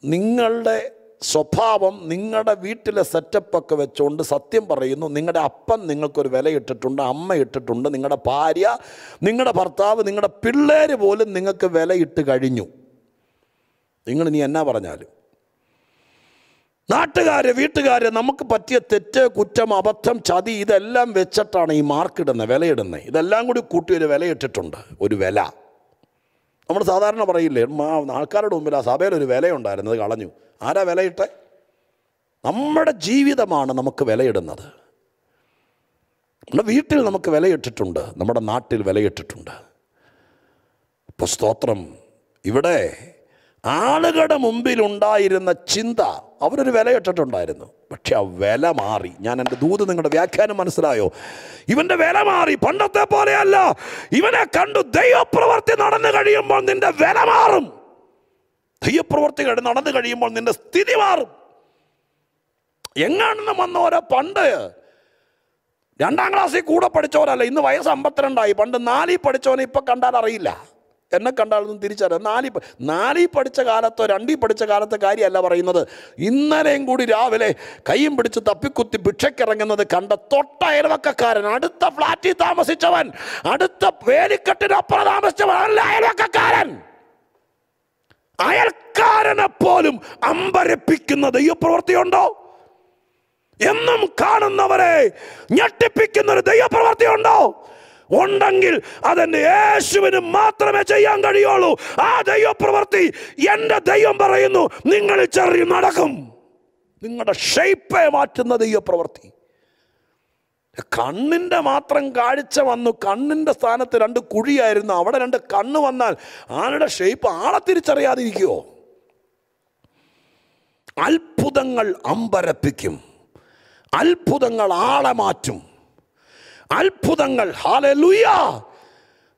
നിങ്ങളുടെ സ്വഭാവം നിങ്ങളുടെ വീട്ടിലെ സെറ്റപ്പൊക്കെ വെച്ചുകൊണ്ട് സത്യം പറയുന്നു നിങ്ങളുടെ അപ്പൻ നിങ്ങൾക്കൊരു വില ഇട്ടിട്ടുണ്ട് അമ്മ ഇട്ടിട്ടുണ്ട് നിങ്ങളുടെ ഭാര്യ നിങ്ങളുടെ ഭർത്താവ് നിങ്ങളുടെ പിള്ളേർ പോലും നിങ്ങൾക്ക് വില ഇട്ട് കഴിഞ്ഞു. നിങ്ങൾ നീ എന്നാ പറഞ്ഞാലും? നാട്ടുകാര് വീട്ടുകാര് നമുക്ക് പറ്റിയ തെറ്റ് കുറ്റം അബദ്ധം ചതി ഇതെല്ലാം വെച്ചിട്ടാണ് ഈ മാർക്കിടുന്നത് വിലയിടുന്നത്. ഇതെല്ലാം കൂടി കൂട്ടി ഒരു വിലയിട്ടിട്ടുണ്ട് ഒരു വില. നമ്മൾ സാധാരണ പറയില്ലേ ആൾക്കാരുടെ മുമ്പിൽ ആ സഭയിൽ ഒരു വിലയുണ്ടായിരുന്നു അത് കളഞ്ഞു. ആരാ വിലയിട്ടെ? നമ്മുടെ ജീവിതമാണ് നമുക്ക് വിലയിടുന്നത്. നമ്മുടെ വീട്ടിൽ നമുക്ക് വിലയിട്ടിട്ടുണ്ട് നമ്മുടെ നാട്ടിൽ വിലയിട്ടിട്ടുണ്ട്. അപ്പോൾ സ്തോത്രം. ഇവിടെ ആളുകളുടെ മുമ്പിലുണ്ടായിരുന്ന ചിന്ത അവരൊരു വിലയിട്ടിട്ടുണ്ടായിരുന്നു പക്ഷെ ആ വില മാറി. ഞാൻ എന്റെ ദൂത് നിങ്ങളുടെ വ്യാഖ്യാനം മനസ്സിലായോ? ഇവന്റെ വില മാറി. പണ്ടത്തെ പോലെയല്ല. ഇവനെ കണ്ടു ദൈവപ്രവർത്തി നടന്നു കഴിയുമ്പോൾ നിന്റെ വില മാറും. ദൈവപ്രവർത്തികൾ നടന്നു കഴിയുമ്പോൾ നിന്റെ സ്ഥിതി മാറും. എങ്ങാണെന്ന് വന്നവരെ പണ്ട് രണ്ടാം ക്ലാസ്സിൽ കൂടെ പഠിച്ചവരല്ല. ഇന്ന് വയസ്സ് അമ്പത്തിരണ്ടായി. പണ്ട് നാലിൽ പഠിച്ചവനെ ഇപ്പം കണ്ടാൽ അറിയില്ല എന്നെ കണ്ടാലൊന്നും തിരിച്ചറിയാം. നാലി നാലിൽ പഠിച്ച കാലത്തോ രണ്ടി പഠിച്ച കാലത്തെ കാര്യമല്ല പറയുന്നത്. ഇന്നലെയും കൂടി രാവിലെ കൈയും പിടിച്ച് തപ്പിക്കുത്തി ഭിക്ഷയ്ക്കിറങ്ങുന്നത് കണ്ട തൊട്ട അയൽവക്കക്കാരൻ അടുത്ത ഫ്ലാറ്റിൽ താമസിച്ചവൻ അടുത്ത വേലിക്കെട്ടിനപ്പുറം താമസിച്ചവൻ അല്ല അയൽവക്കക്കാരൻ. അയൽക്കാരനെ പോലും അമ്പരപ്പിക്കുന്ന ദൈവപ്രവൃത്തിയുണ്ടോ? എന്നും കാണുന്നവരെ ഞെട്ടിപ്പിക്കുന്ന ഒരു ദൈവപ്രവൃത്തിയുണ്ടോ? ഉണ്ടെങ്കിൽ അതെന്റെ യേശുവിന് മാത്രമേ ചെയ്യാൻ കഴിയുള്ളൂ. ആ ദൈവപ്രവർത്തി എന്റെ ദൈവം പറയുന്നു നിങ്ങൾ ചെറിയ നടക്കും. നിങ്ങളുടെ ഷെയ്പ്പെ മാറ്റുന്ന ദൈവപ്രവർത്തി കണ്ണിന്റെ മാത്രം കാഴ്ച വന്നു. കണ്ണിന്റെ സ്ഥാനത്ത് രണ്ട് കുഴിയായിരുന്നു. അവിടെ രണ്ട് കണ്ണ് വന്നാൽ ആളുടെ ഷെയ്പ്പ് ആളെ തിരിച്ചറിയാതിരിക്കുമോ അത്ഭുതങ്ങൾ അമ്പരപ്പിക്കും. അത്ഭുതങ്ങൾ ആളെ മാറ്റും. അത്ഭുതങ്ങൾ. ഹാലലുയ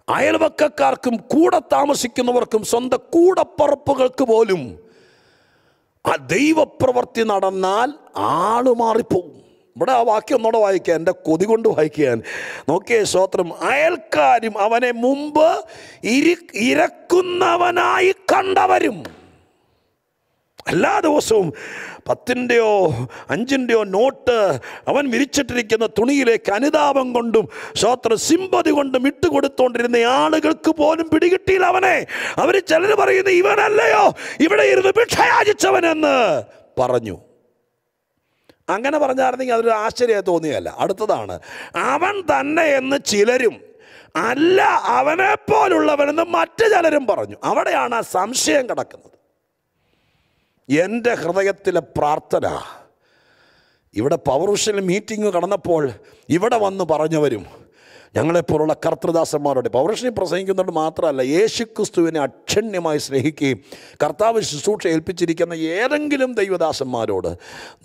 അയൽവക്കക്കാർക്കും കൂടെ താമസിക്കുന്നവർക്കും സ്വന്തം കൂടപ്പറപ്പുകൾക്ക് പോലും ആ ദൈവപ്രവൃത്തി നടന്നാൽ ആൾ മാറിപ്പോവും. ഇവിടെ ആ വാക്യം ഒന്നുകൂടെ വായിക്കുക എന്റെ കൊതി കൊണ്ട് വായിക്കാൻ നോക്കിയേ സ്വോത്രം അയൽക്കാരും അവനെ മുമ്പ് ഇരി ഇരക്കുന്നവനായി കണ്ടവരും. എല്ലാ ദിവസവും പത്തിന്റെയോ അഞ്ചിന്റെയോ നോട്ട് അവൻ വിരിച്ചിട്ടിരിക്കുന്ന തുണിയിലേക്ക് അനുതാപം കൊണ്ടും ശ്രോത്ര സിമ്പതി കൊണ്ടും ഇട്ടുകൊടുത്തോണ്ടിരുന്ന ആളുകൾക്ക് പോലും പിടികിട്ടിയില്ല അവനെ. അവർ ചിലർ പറയുന്നത് ഇവനല്ലയോ? ഇവിടെ ഇരുന്ന് ഭിക്ഷയാചിച്ചവനെന്ന് പറഞ്ഞു. അങ്ങനെ പറഞ്ഞായിരുന്നെങ്കിൽ അതൊരു ആശ്ചര്യം തോന്നിയല്ല അടുത്തതാണ് അവൻ തന്നെ എന്ന് ചിലരും അല്ല അവനെപ്പോലുള്ളവനെന്ന് മറ്റു ചിലരും പറഞ്ഞു. അവിടെയാണ് ആ സംശയം കിടക്കുന്നത്. എന്റെ ഹൃദയത്തിലെ പ്രാർത്ഥന ഇവിടെ പവർഷൽ മീറ്റിംഗ് കടന്നപ്പോൾ ഇവിടെ വന്ന് പറഞ്ഞവരും ഞങ്ങളെപ്പോലുള്ള കർത്തൃദാസന്മാരോട് പൗരുഷനെ പ്രസംഗിക്കുന്നുണ്ട് മാത്രമല്ല യേശു ക്രിസ്തുവിനെ അക്ഷണ്യമായി സ്നേഹിക്കുകയും കർത്താവ് ശുശ്രൂഷ ഏൽപ്പിച്ചിരിക്കുന്ന ഏതെങ്കിലും ദൈവദാസന്മാരോട്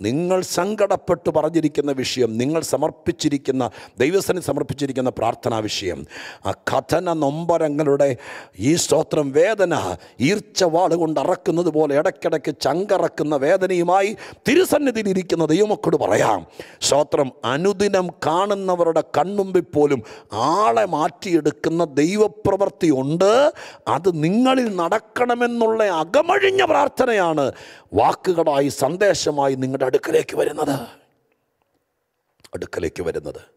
നിങ്ങൾ സങ്കടപ്പെട്ട് പറഞ്ഞിരിക്കുന്ന വിഷയം നിങ്ങൾ സമർപ്പിച്ചിരിക്കുന്ന ദൈവസ്ഥനി സമർപ്പിച്ചിരിക്കുന്ന പ്രാർത്ഥനാ വിഷയം ആ കഥന നൊമ്പരങ്ങളുടെ ഈ സ്തോത്രം വേദന ഈർച്ചവാളുകൊണ്ട് അറക്കുന്നത് പോലെ ഇടയ്ക്കിടയ്ക്ക് ചങ്കറക്കുന്ന വേദനയുമായി തിരുസന്നിധിയിൽ ഇരിക്കുന്ന ദൈവമക്കോട് പറയാം സ്തോത്രം അനുദിനം കാണുന്നവരുടെ കൺമുമ്പിൽ പോലും ആളെ മാറ്റിയെടുക്കുന്ന ദൈവപ്രവൃത്തി ഉണ്ട്. അത് നിങ്ങളിൽ നടക്കണമെന്നുള്ള അകമഴിഞ്ഞ പ്രാർത്ഥനയാണ് വാക്കുകളായി സന്ദേശമായി നിങ്ങളുടെ അടുക്കലേക്ക് വരുന്നത്. അടുക്കലേക്ക് വരുന്നത്.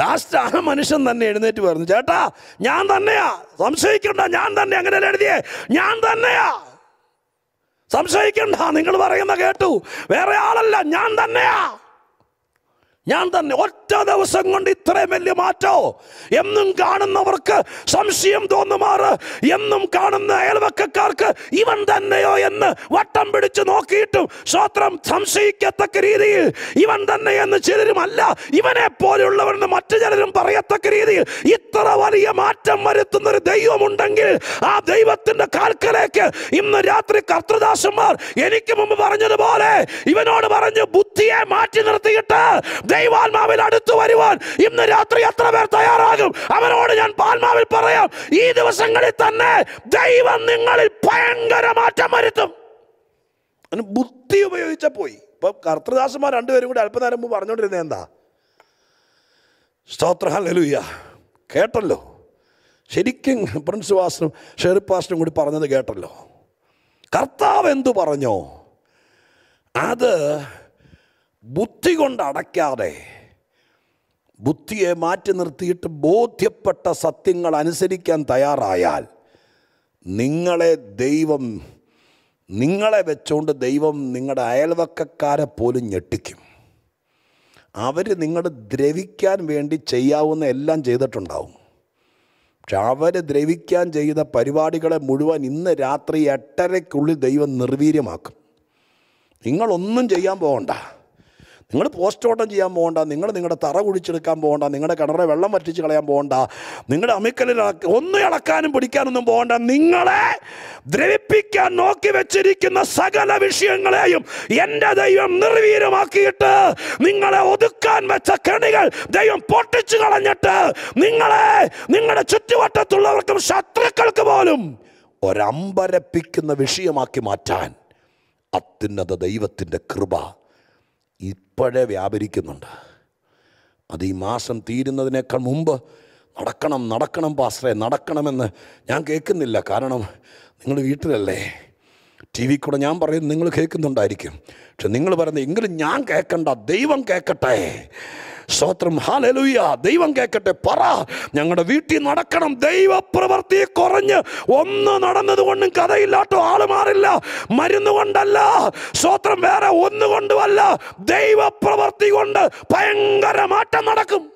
ലാസ്റ്റ് ആ മനുഷ്യൻ തന്നെ എഴുന്നേറ്റ് പറഞ്ഞു ചേട്ടാ ഞാൻ തന്നെയാ. സംശയിക്കണ്ട ഞാൻ തന്നെ. അങ്ങനെ എഴുതിയേ? ഞാൻ തന്നെയാ. സംശയിക്കണ്ട നിങ്ങൾ പറയുന്ന കേട്ടു. വേറെ ആളല്ല ഞാൻ തന്നെയാ. ഞാൻ തന്നെ ഒറ്റ ദിവസം കൊണ്ട് ഇത്രയും വലിയ മാറ്റോ? എന്നും കാണുന്നവർക്ക് സംശയം തോന്നുമാറ്? എന്നും കാണുന്ന അയൽവക്കക്കാർക്ക് ഇവൻ തന്നെയോ എന്ന് വട്ടം പിടിച്ച് നോക്കിയിട്ടും സ്വത്രം സംശയിക്കത്തക്ക രീതിയിൽ ഇവൻ തന്നെ എന്ന് ചിലരും അല്ല ഇവനെ പോലെയുള്ളവരെന്ന് മറ്റു ചിലരും പറയത്തക്ക രീതിയിൽ ഇത്ര വലിയ മാറ്റം വരുത്തുന്ന ഒരു ദൈവമുണ്ടെങ്കിൽ ആ ദൈവത്തിന്റെ കാൽക്കലേക്ക് ഇന്ന് രാത്രി കർത്തൃദാസന്മാർ എനിക്ക് മുമ്പ് പറഞ്ഞതുപോലെ ഇവനോട് പറഞ്ഞു ബുദ്ധിയെ മാറ്റി നിർത്തിയിട്ട് ദൈവാത്മാവിൽ അടുത്തു വരുവാൻ ഇന്ന് രാത്രി എത്ര പേർ തയ്യാറാകും? അവരോട് ഞാൻ പാൽമാവിൽ പറയാം ഈ ദിവസങ്ങളിൽ തന്നെ ദൈവം നിങ്ങളിൽ ഭയങ്കര മാറ്റം വരുത്തും. ബുദ്ധി ഉപയോഗിച്ച പോയി. ഇപ്പൊ കർത്തൃദാസന്മാർ രണ്ടുപേരും കൂടി അല്പനേരം മുമ്പ് പറഞ്ഞുകൊണ്ടിരുന്നത് എന്താ? സ്തോത്ര ഹല്ലേലൂയ. കേട്ടല്ലോ. ശരിക്കും പ്രിൻസ് പാസ്റ്ററും കൂടി പറഞ്ഞത് കേട്ടല്ലോ. കർത്താവ് എന്തു പറഞ്ഞോ? അത് ബുദ്ധി കൊണ്ട് അടയ്ക്കാതെ ബുദ്ധിയെ മാറ്റി നിർത്തിയിട്ട് ബോധ്യപ്പെട്ട സത്യങ്ങൾ അനുസരിക്കാൻ തയ്യാറായാൽ നിങ്ങളെ ദൈവം നിങ്ങളെ വെച്ചുകൊണ്ട് ദൈവം നിങ്ങളുടെ അയൽവക്കക്കാരെ പോലും ഞെട്ടിക്കും. അവർ നിങ്ങൾ ദ്രവിക്കാൻ വേണ്ടി ചെയ്യാവുന്ന എല്ലാം ചെയ്തിട്ടുണ്ടാവും. പക്ഷെ അവർ ദ്രവിക്കാൻ ചെയ്ത പരിപാടികളെ മുഴുവൻ ഇന്ന് രാത്രി എട്ടരയ്ക്കുള്ളിൽ ദൈവം നിർവീര്യമാക്കും. നിങ്ങളൊന്നും ചെയ്യാൻ പോകണ്ട. നിങ്ങൾ പോസ്റ്റ്മോർട്ടം ചെയ്യാൻ പോകണ്ട നിങ്ങൾ നിങ്ങളുടെ തറ കുഴിച്ചെടുക്കാൻ പോകണ്ട നിങ്ങളുടെ കിണറെ വെള്ളം വറ്റിച്ച് കളയാൻ പോകണ്ട നിങ്ങളുടെ അമിക്കലിൽ ഒന്നും ഇളക്കാനും പിടിക്കാനൊന്നും പോകണ്ട നിങ്ങളെ ദ്രവിപ്പിക്കാൻ നോക്കി വെച്ചിരിക്കുന്ന സകല വിഷയങ്ങളെയും എന്റെ ദൈവം നിർവീര്യമാക്കിയിട്ട് നിങ്ങളെ ഒതുക്കാൻ വെച്ച കെണികൾ ദൈവം പൊട്ടിച്ചു കളഞ്ഞിട്ട് നിങ്ങളെ നിങ്ങളുടെ ചുറ്റുവട്ടത്തുള്ളവർക്കും ശത്രുക്കൾക്ക് പോലും ഒരമ്പരപ്പിക്കുന്ന വിഷയമാക്കി മാറ്റാൻ അത്യുന്നത ദൈവത്തിന്റെ കൃപ ഇപ്പോഴേ വ്യാപരിക്കുന്നുണ്ട്. അത് ഈ മാസം തീരുന്നതിനേക്കാൾ മുമ്പ് നടക്കണം നടക്കണം പാസ്റ്ററെ നടക്കണമെന്ന് ഞാൻ കേൾക്കുന്നില്ല. കാരണം നിങ്ങൾ വീട്ടിലല്ലേ? ടി വി കൂടെ ഞാൻ പറയുന്നത് നിങ്ങൾ കേൾക്കുന്നുണ്ടായിരിക്കും. പക്ഷെ നിങ്ങൾ പറയുന്നത് എങ്കിലും ഞാൻ കേൾക്കണ്ട ദൈവം കേൾക്കട്ടെ. സ്തോത്രം. ഹാലലുയ്യ ദൈവം കേൾക്കട്ടെ പറ. ഞങ്ങളുടെ വീട്ടിൽ നടക്കണം. ദൈവപ്രവൃത്തി കുറഞ്ഞ് ഒന്ന് നടന്നതുകൊണ്ടും കഥയില്ലാട്ടോ ആൾ മാറില്ല. മരുന്ന് കൊണ്ടല്ല. സ്തോത്രം വേറെ ഒന്നുകൊണ്ടുമല്ല ദൈവപ്രവൃത്തി കൊണ്ട് ഭയങ്കര മാറ്റം നടക്കും.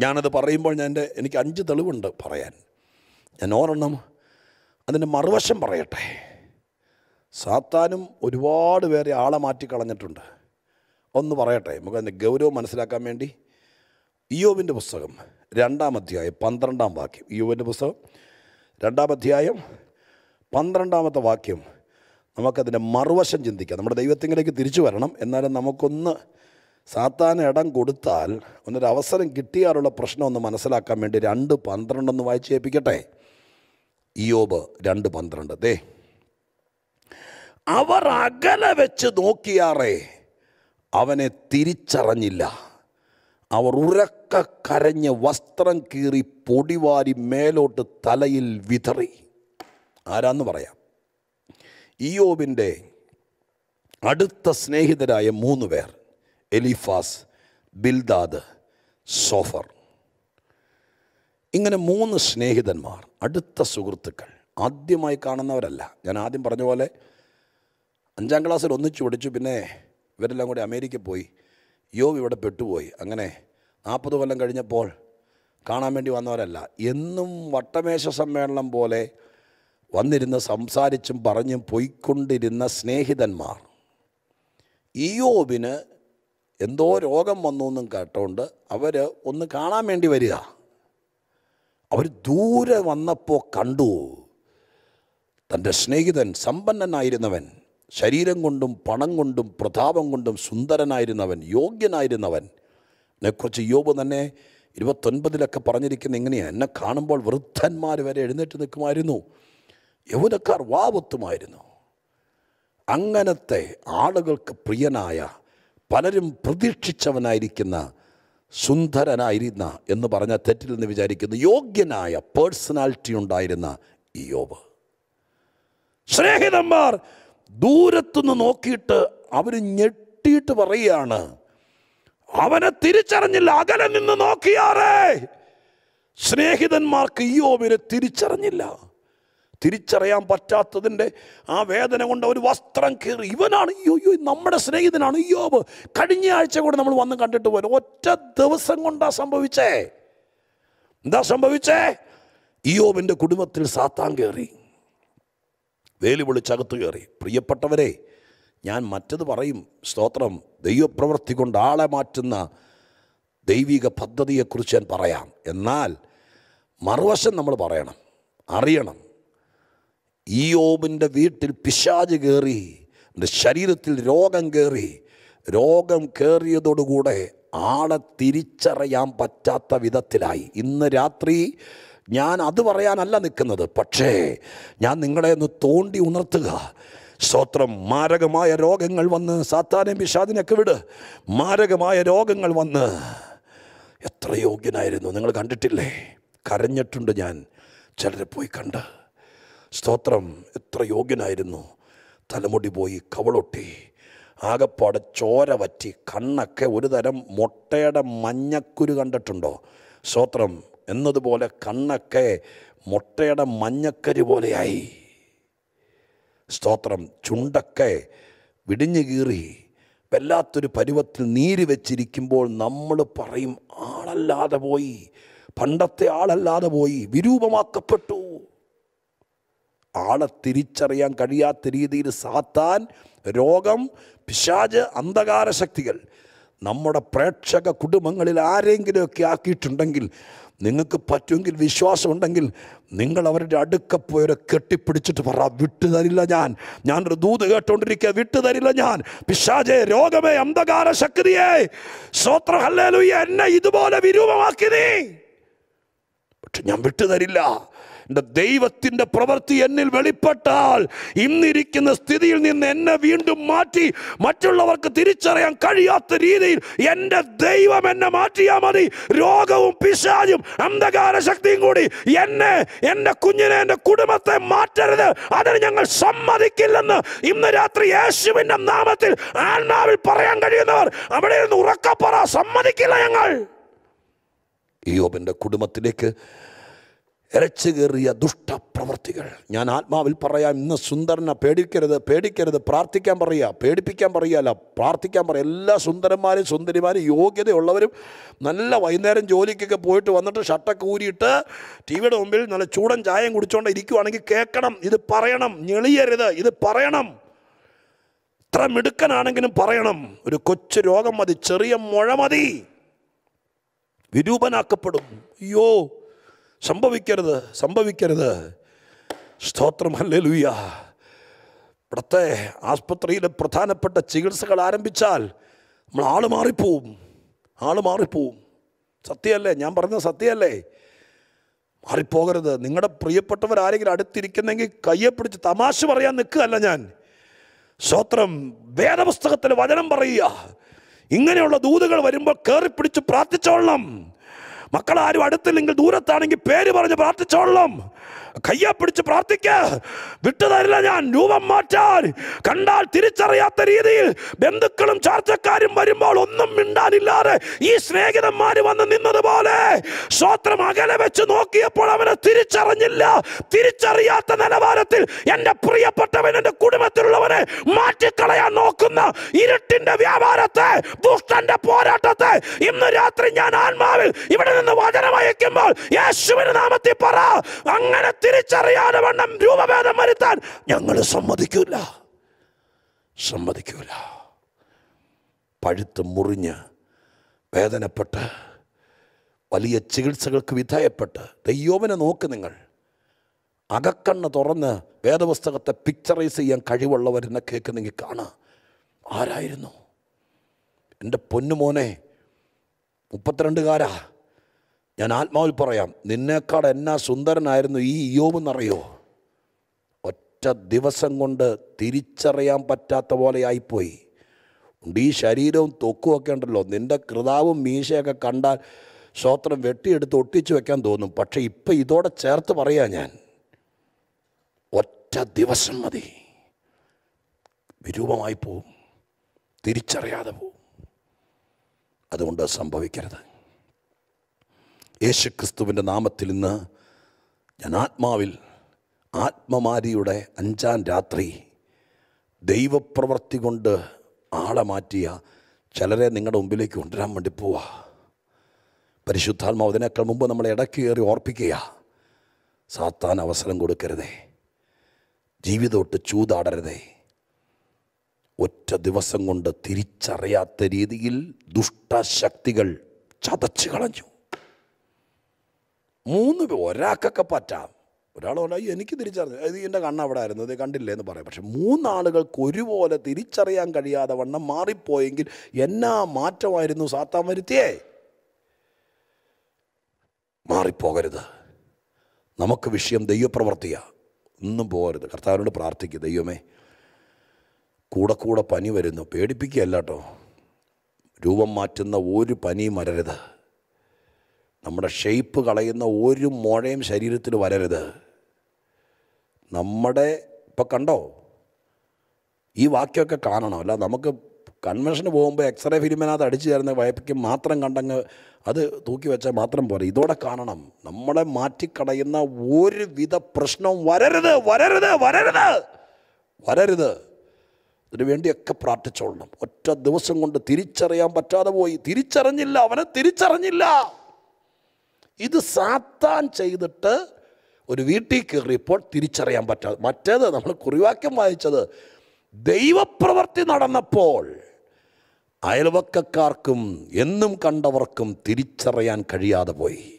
ഞാനത് പറയുമ്പോൾ ഞാൻ എന്റെ എനിക്ക് അഞ്ച് തെളിവുണ്ട് പറയാൻ. ഞാൻ ഓരെണ്ണം അതിന്റെ മറുവശം പറയട്ടെ. സാത്താനും ഒരുപാട് പേരെ ആളെ മാറ്റി കളഞ്ഞിട്ടുണ്ട് ഒന്ന് പറയട്ടെ. നമുക്ക് അതിന്റെ ഗൗരവം മനസ്സിലാക്കാൻ വേണ്ടി ഇയോവിന്റെ പുസ്തകം രണ്ടാം അധ്യായം പന്ത്രണ്ടാം വാക്യം. ഇയോവിന്റെ പുസ്തകം രണ്ടാം അധ്യായം പന്ത്രണ്ടാമത്തെ വാക്യം നമുക്കതിന്റെ മറുവശം ചിന്തിക്കാം. നമ്മുടെ ദൈവത്തിങ്കിലേക്ക് തിരിച്ചു വരണം. എന്നാലും നമുക്കൊന്ന് സാത്താൻ ഇടം കൊടുത്താൽ ഒന്നൊരു അവസരം കിട്ടിയാലുള്ള പ്രശ്നം ഒന്ന് മനസ്സിലാക്കാൻ വേണ്ടി രണ്ട് പന്ത്രണ്ടൊന്ന് വായിച്ച് ഏൽപ്പിക്കട്ടെ. ഇയോബ് രണ്ട് പന്ത്രണ്ട്. ദേ അവർ അകലെ വെച്ച് നോക്കിയാറേ അവനെ തിരിച്ചറിഞ്ഞില്ല. അവർ ഉറക്ക കരഞ്ഞ് വസ്ത്രം കീറി പൊടിവാരി മേലോട്ട് തലയിൽ വിതറി. ആരാന്ന് പറയാം. ഇയോബിന്റെ അടുത്ത സ്നേഹിതരായ മൂന്ന് പേർ. Eliphaz Bildad Zophar. ഇങ്ങനെ മൂന്ന് സ്നേഹിതന്മാർ അടുത്ത സുഹൃത്തുക്കൾ. ആദ്യമായി കാണുന്നവരല്ല. ഞാൻ ആദ്യം പറഞ്ഞ പോലെ അഞ്ചാം ക്ലാസ്സിൽ ഒന്നിച്ചു പഠിച്ചു. പിന്നെ ഇവരെല്ലാം കൂടി അമേരിക്ക പോയി. യോബ് ഇവിടെ പെട്ടുപോയി. അങ്ങനെ നാൽപ്പത് കൊല്ലം കഴിഞ്ഞപ്പോൾ കാണാൻ വേണ്ടി വന്നവരല്ല എന്നും വട്ടമേശ സമ്മേളനം പോലെ വന്നിരുന്ന് സംസാരിച്ചും പറഞ്ഞും പോയിക്കൊണ്ടിരുന്ന സ്നേഹിതന്മാർ. ഇയോബിന് എന്തോ രോഗം വന്നു എന്നും കേട്ടോണ്ട് അവർ ഒന്ന് കാണാൻ വേണ്ടി വരിക. അവർ ദൂരെ വന്നപ്പോൾ കണ്ടു. തന്റെ സ്നേഹിതൻ സമ്പന്നനായിരുന്നവൻ. ശരീരം കൊണ്ടും പണം കൊണ്ടും പ്രതാപം കൊണ്ടും സുന്ദരനായിരുന്നവൻ യോഗ്യനായിരുന്നവൻ. എന്നെക്കുറിച്ച് യോബ് തന്നെ ഇരുപത്തൊൻപതിലൊക്കെ പറഞ്ഞിരിക്കുന്ന ഇങ്ങനെയാണ് എന്നെ കാണുമ്പോൾ വൃദ്ധന്മാർ വരെ എഴുന്നേറ്റ് നിൽക്കുമായിരുന്നു. യൗവനക്കാർ വാവത്തുമായിരുന്നു അങ്ങനത്തെ ആളുകൾക്ക് പ്രിയനായ പലരും പ്രതീക്ഷിച്ചവനായിരിക്കുന്ന സുന്ദരനായിരുന്ന എന്ന് പറഞ്ഞ തെറ്റിൽ നിന്ന് വിചാരിക്കുന്ന യോഗ്യനായ പേഴ്സണാലിറ്റി ഉണ്ടായിരുന്ന ഈ യോബ്. സ്നേഹിതന്മാർ ദൂരത്തുനിന്ന് നോക്കിയിട്ട് അവർ ഞെട്ടിയിട്ട് പറയുകയാണ്. അവനെ തിരിച്ചറിഞ്ഞില്ല. അകലെ നിന്ന് നോക്കിയാറേ. സ്നേഹിതന്മാർക്ക് യോബിനെ തിരിച്ചറിഞ്ഞില്ല. തിരിച്ചറിയാൻ പറ്റാത്തതിന്റെ ആ വേദന കൊണ്ട് ഒരു വസ്ത്രം കീറി. ഇവനാണ് അയ്യോ നമ്മുടെ സ്നേഹിതനാണ് യോബ് കഴിഞ്ഞ ആഴ്ച കൂടെ നമ്മൾ വന്ന് കണ്ടിട്ട് പോലും ഒറ്റ ദിവസം കൊണ്ടാ സംഭവിച്ചേ. എന്താ സംഭവിച്ചേ? ഇയോബിന്റെ കുടുംബത്തിൽ സാത്താൻ കയറി. വേലി വിളിച്ചകത്തു കയറി. പ്രിയപ്പെട്ടവരെ ഞാൻ മറ്റത് പറയും. സ്തോത്രം. ദൈവപ്രവൃത്തി കൊണ്ട് ആളെ മാറ്റുന്ന ദൈവിക പദ്ധതിയെക്കുറിച്ച് ഞാൻ പറയാം. എന്നാൽ മറുവശം നമ്മൾ പറയണം. അറിയണം. ഈ ഓബിന്റെ വീട്ടിൽ പിശാജ് കയറി എന്റെ ശരീരത്തിൽ രോഗം കയറി രോഗം കയറിയതോടുകൂടെ ആളെ തിരിച്ചറിയാൻ പറ്റാത്ത വിധത്തിലായി. ഇന്ന് രാത്രി ഞാൻ അത് പറയാനല്ല നിൽക്കുന്നത്. പക്ഷേ ഞാൻ നിങ്ങളെ ഒന്ന് തോണ്ടി ഉണർത്തുക. സ്തോത്രം മാരകമായ രോഗങ്ങൾ വന്ന് സാത്താനെ പിശാദിനൊക്കെ വിട്. മാരകമായ രോഗങ്ങൾ വന്ന്. എത്ര യോഗ്യനായിരുന്നു. നിങ്ങൾ കണ്ടിട്ടില്ലേ? കരഞ്ഞിട്ടുണ്ട് ഞാൻ. ചിലരെ പോയി കണ്ട്. സ്തോത്രം എത്ര യോഗ്യനായിരുന്നു. തലമുടി പോയി കവളൊട്ടി. ആകപ്പാടെ ചോര വറ്റി. കണ്ണൊക്കെ ഒരു തരം മുട്ടയുടെ മഞ്ഞക്കുരു കണ്ടിട്ടുണ്ടോ? സ്തോത്രം എന്നതുപോലെ കണ്ണൊക്കെ മുട്ടയുടെ മഞ്ഞക്കരി പോലെയായി. സ്തോത്രം. ചുണ്ടൊക്കെ വിടിഞ്ഞു കീറി. വല്ലാത്തൊരു പരുവത്തിൽ നീര് വെച്ചിരിക്കുമ്പോൾ നമ്മൾ പറയും ആളല്ലാതെ പോയി. പണ്ടത്തെ ആളല്ലാതെ പോയി. വിരൂപമാക്കപ്പെട്ടു. ആളെ തിരിച്ചറിയാൻ കഴിയാത്ത രീതിയിൽ സാത്താൻ രോഗം പിശാജ് അന്ധകാര ശക്തികൾ നമ്മുടെ പ്രേക്ഷക കുടുംബങ്ങളിൽ ആരെങ്കിലുമൊക്കെ ആക്കിയിട്ടുണ്ടെങ്കിൽ നിങ്ങൾക്ക് പറ്റുമെങ്കിൽ വിശ്വാസമുണ്ടെങ്കിൽ നിങ്ങൾ അവരുടെ അടുക്ക കെട്ടിപ്പിടിച്ചിട്ട് പറ വിട്ടു തരില്ല ഞാൻ. ഞാനൊരു ദൂത് കേട്ടോണ്ടിരിക്കുക. വിട്ടു തരില്ല ഞാൻ. പിശാചേ രോഗമേ അന്ധകാര ശക്തിയെ. സ്വത്ര എന്നെ ഇതുപോലെ വിരൂപമാക്കി നീ. പക്ഷെ ഞാൻ വിട്ടുതരില്ല ദൈവത്തിന്റെ പ്രവൃത്തി എന്നിൽ വെളിപ്പെട്ടാൽ ഇന്നിരിക്കുന്ന സ്ഥിതിയിൽ നിന്ന് എന്നെ വീണ്ടും മാറ്റി മറ്റുള്ളവർക്ക് തിരിച്ചറിയാൻ കഴിയാത്ത രീതിയിൽ എന്റെ ദൈവം എന്നെ മാറ്റിയാൽ മതി. രോഗവും പിശാചും അന്ധകാര ശക്തിയും കൂടി എന്നെ എന്റെ കുഞ്ഞിനെ എന്റെ കുടുംബത്തെ മാറ്റരുത്. അതിന് ഞങ്ങൾ സമ്മതിക്കില്ലെന്ന് ഇന്ന് രാത്രി യേശുവിന്റെ നാമത്തിൽ ആത്മാവിൽ പറയാൻ കഴിയുന്നവർ അവിടെ നിന്ന് ഉറക്കപ്പറ സമ്മതിക്കില്ല ഞങ്ങൾ. യോബിന്റെ കുടുംബത്തിലേക്ക് ഇരച്ചു ദുഷ്ടപ്രവൃത്തികൾ. ഞാൻ ആത്മാവിൽ പറയാം ഇന്ന് സുന്ദരനെ പേടിക്കരുത് പേടിക്കരുത് പ്രാർത്ഥിക്കാൻ പറയുക പേടിപ്പിക്കാൻ പറയുകയല്ല പ്രാർത്ഥിക്കാൻ പറയുക. എല്ലാ സുന്ദരന്മാരും സുന്ദരിമാരും യോഗ്യതയുള്ളവരും നല്ല വൈകുന്നേരം ജോലിക്കൊക്കെ പോയിട്ട് വന്നിട്ട് ഷട്ടൊക്കെ ഊരിയിട്ട് ടി വിയുടെ മുമ്പിൽ നല്ല ചൂടൻ ചായം കുടിച്ചുകൊണ്ട് ഇരിക്കുവാണെങ്കിൽ കേൾക്കണം ഇത് പറയണം ഞെളിയരുത് ഇത് പറയണം. ഇത്ര മിടുക്കനാണെങ്കിലും പറയണം. ഒരു കൊച്ചു രോഗം മതി ചെറിയ മുഴ മതി. വിരൂപനാക്കപ്പെടും. അയ്യോ സംഭവിക്കരുത് സംഭവിക്കരുത്. സ്തോത്രം അല്ലേ ലൂയ ഇവിടുത്തെ ആസ്പത്രിയിലെ പ്രധാനപ്പെട്ട ചികിത്സകൾ ആരംഭിച്ചാൽ നമ്മൾ ആൾ മാറിപ്പോവും ആൾ മാറിപ്പോവും. സത്യമല്ലേ? ഞാൻ പറഞ്ഞ സത്യമല്ലേ? മാറിപ്പോകരുത്. നിങ്ങളുടെ പ്രിയപ്പെട്ടവർ ആരെങ്കിലും അടുത്തിരിക്കുന്നെങ്കിൽ കയ്യെ പിടിച്ച് തമാശ പറയാൻ നിൽക്കുകയല്ല ഞാൻ. സ്തോത്രം വേദപുസ്തകത്തിൽ വചനം പറയുക. ഇങ്ങനെയുള്ള ദൂതുകൾ വരുമ്പോൾ കയറി പിടിച്ച് പ്രാർത്ഥിച്ചോളണം. മക്കളാരും അടുത്തില്ലെങ്കിൽ ദൂരത്താണെങ്കിൽ പേര് പറഞ്ഞ് പ്രാർത്ഥിച്ചോളണം. കയ്യെ പിടിച്ച് പ്രാർത്ഥിക്ക. വിട്ടുതരില്ല ഞാൻ രൂപം മാറ്റാൻ. കണ്ടാൽ തിരിച്ചറിയാത്ത രീതിയിൽ ബന്ധുക്കളും ചാർച്ചക്കാരും വരുമ്പോൾ ഒന്നും മിണ്ടാനില്ലാതെ ഈ സ്നേഹിതന്മാര് വന്ന് നിന്നതുപോലെ സ്വത്രം അകലെ വെച്ച് നോക്കിയപ്പോൾ അവനെ തിരിച്ചറിഞ്ഞില്ല. തിരിച്ചറിയാത്ത നിലവാരത്തിൽ എന്റെ പ്രിയപ്പെട്ടവൻ എന്റെ കുടുംബത്തിലുള്ളവനെ മാറ്റിക്കളയാൻ നോക്കുന്ന ഇരുട്ടിന്റെ വ്യാപാരത്തെ ദുഷ്ടന്റെ പോരാട്ടത്തെ ഇന്ന് രാത്രി ഞാൻ ആത്മാവിൽ ഇവിടെ നിന്ന് വചനം അയക്കുമ്പോൾ യേശുവിന് നാമത്തിൽ പറ അങ്ങനെ തിരിച്ചറിയാതെ വണ്ണം രൂപഭേദം വരുത്താൻ ഞങ്ങൾ സമ്മതിക്കൂല. സമ്മതിക്കൂല. പഴുത്ത് മുറിഞ്ഞ് വേദനപ്പെട്ട് വലിയ ചികിത്സകൾക്ക് വിധേയപ്പെട്ട് ദയ്യോവനെ നോക്ക് നിങ്ങൾ. അകക്കണ്ണ് തുറന്ന് വേദപുസ്തകത്തെ പിക്ചറൈസ് ചെയ്യാൻ കഴിവുള്ളവരെന്ന കേക്ക് നിങ്ങൾ കാണാം. ആരായിരുന്നു? എന്റെ പൊന്നുമോനെ മുപ്പത്തിരണ്ടുകാരാ. ഞാൻ ആത്മാവിൽ പറയാം നിന്നേക്കാൾ എന്നാ സുന്ദരനായിരുന്നു ഈ യോമെന്നറിയോ ഒറ്റ ദിവസം കൊണ്ട് തിരിച്ചറിയാൻ പറ്റാത്ത പോലെ ആയിപ്പോയി. ഉണ്ട് ഈ ശരീരവും തൊക്കും ഒക്കെ ഉണ്ടല്ലോ നിന്റെ കൃതാവും മീശയൊക്കെ കണ്ടാൽ സ്വോത്രം വെട്ടിയെടുത്ത് ഒട്ടിച്ചു വെക്കാൻ തോന്നും. പക്ഷേ ഇപ്പം ഇതോടെ ചേർത്ത് പറയാം ഞാൻ ഒറ്റ ദിവസം മതി. വിരൂപമായി പോവും തിരിച്ചറിയാതെ പോവും. അതുകൊണ്ട് സംഭവിക്കരുത്. യേശുക്രിസ്തുവിന്റെ നാമത്തിൽ ഇന്ന് ഞാൻ ആത്മാവിൽ ആത്മമാരിയുടെ അഞ്ചാം രാത്രി ദൈവപ്രവൃത്തി കൊണ്ട് ആളെ മാറ്റിയ ചിലരെ നിങ്ങളുടെ മുമ്പിലേക്ക് കൊണ്ടുവരാൻ വേണ്ടി പോവാ. പരിശുദ്ധാത്മാവ് അതിനേക്കാൾ മുമ്പ് നമ്മളെ ഇടയ്ക്ക് കയറി ഓർപ്പിക്കുക സാത്താൻ അവസരം കൊടുക്കരുതേ. ജീവിതമൊട്ട് ചൂതാടരുതേ. ഒറ്റ ദിവസം കൊണ്ട് തിരിച്ചറിയാത്ത രീതിയിൽ ദുഷ്ടശക്തികൾ ചതച്ചു കളഞ്ഞു. മൂന്ന് ഒരാൾക്കൊക്കെ പറ്റാം. ഒരാൾ പറഞ്ഞാൽ എനിക്ക് തിരിച്ചറിഞ്ഞു. അത് എന്റെ കണ്ണ് അവിടെ ആയിരുന്നു. അത് കണ്ടില്ലേ എന്ന് പറയാം. പക്ഷെ മൂന്നാളുകൾക്ക് ഒരുപോലെ തിരിച്ചറിയാൻ കഴിയാതെ വണ്ണം മാറിപ്പോയെങ്കിൽ എന്നാ മാറ്റമായിരുന്നു സാത്താൻ വരുത്തിയേ? മാറിപ്പോകരുത്. നമുക്ക് വിഷയം ദൈവപ്രവർത്തിയാ. ഒന്നും പോകരുത്. കർത്താവിനോട് പ്രാർത്ഥിക്കുക ദൈവമേ. കൂടെ കൂടെ പനി വരുന്നു. പേടിപ്പിക്കുകയല്ല രൂപം മാറ്റുന്ന ഒരു പനിയും വരരുത്. നമ്മുടെ ഷെയ്പ്പ് കളയുന്ന ഒരു മുഴയും ശരീരത്തിൽ വരരുത്. നമ്മുടെ ഇപ്പം കണ്ടോ? ഈ വാക്യമൊക്കെ കാണണം. അല്ല നമുക്ക് കൺവെൻഷന് പോകുമ്പോൾ എക്സ്റേ ഫിലിമിനകത്ത് അടിച്ചു ചേർന്ന വയപ്പിക്ക് മാത്രം കണ്ടങ്ങ് അത് തൂക്കി വെച്ചാൽ മാത്രം പോരെ. ഇതോടെ കാണണം. നമ്മളെ മാറ്റിക്കളയുന്ന ഒരുവിധ പ്രശ്നവും വരരുത് വരരുത് വരരുത് വരരുത്. അതിനു വേണ്ടിയൊക്കെ പ്രാർത്ഥിച്ചോളണം. ഒറ്റ ദിവസം കൊണ്ട് തിരിച്ചറിയാൻ പറ്റാതെ പോയി. തിരിച്ചറിഞ്ഞില്ല അവനെ തിരിച്ചറിഞ്ഞില്ല. ഇത് സാത്താൻ ചെയ്തിട്ട് ഒരു വീട്ടിൽ കയറിയപ്പോൾ തിരിച്ചറിയാൻ പറ്റാതെ മറ്റേത് നമ്മൾ കുറിവാക്യം വായിച്ചത് ദൈവപ്രവർത്തി നടന്നപ്പോൾ അയൽവക്കക്കാർക്കും എന്നും കണ്ടവർക്കും തിരിച്ചറിയാൻ കഴിയാതെ പോയി.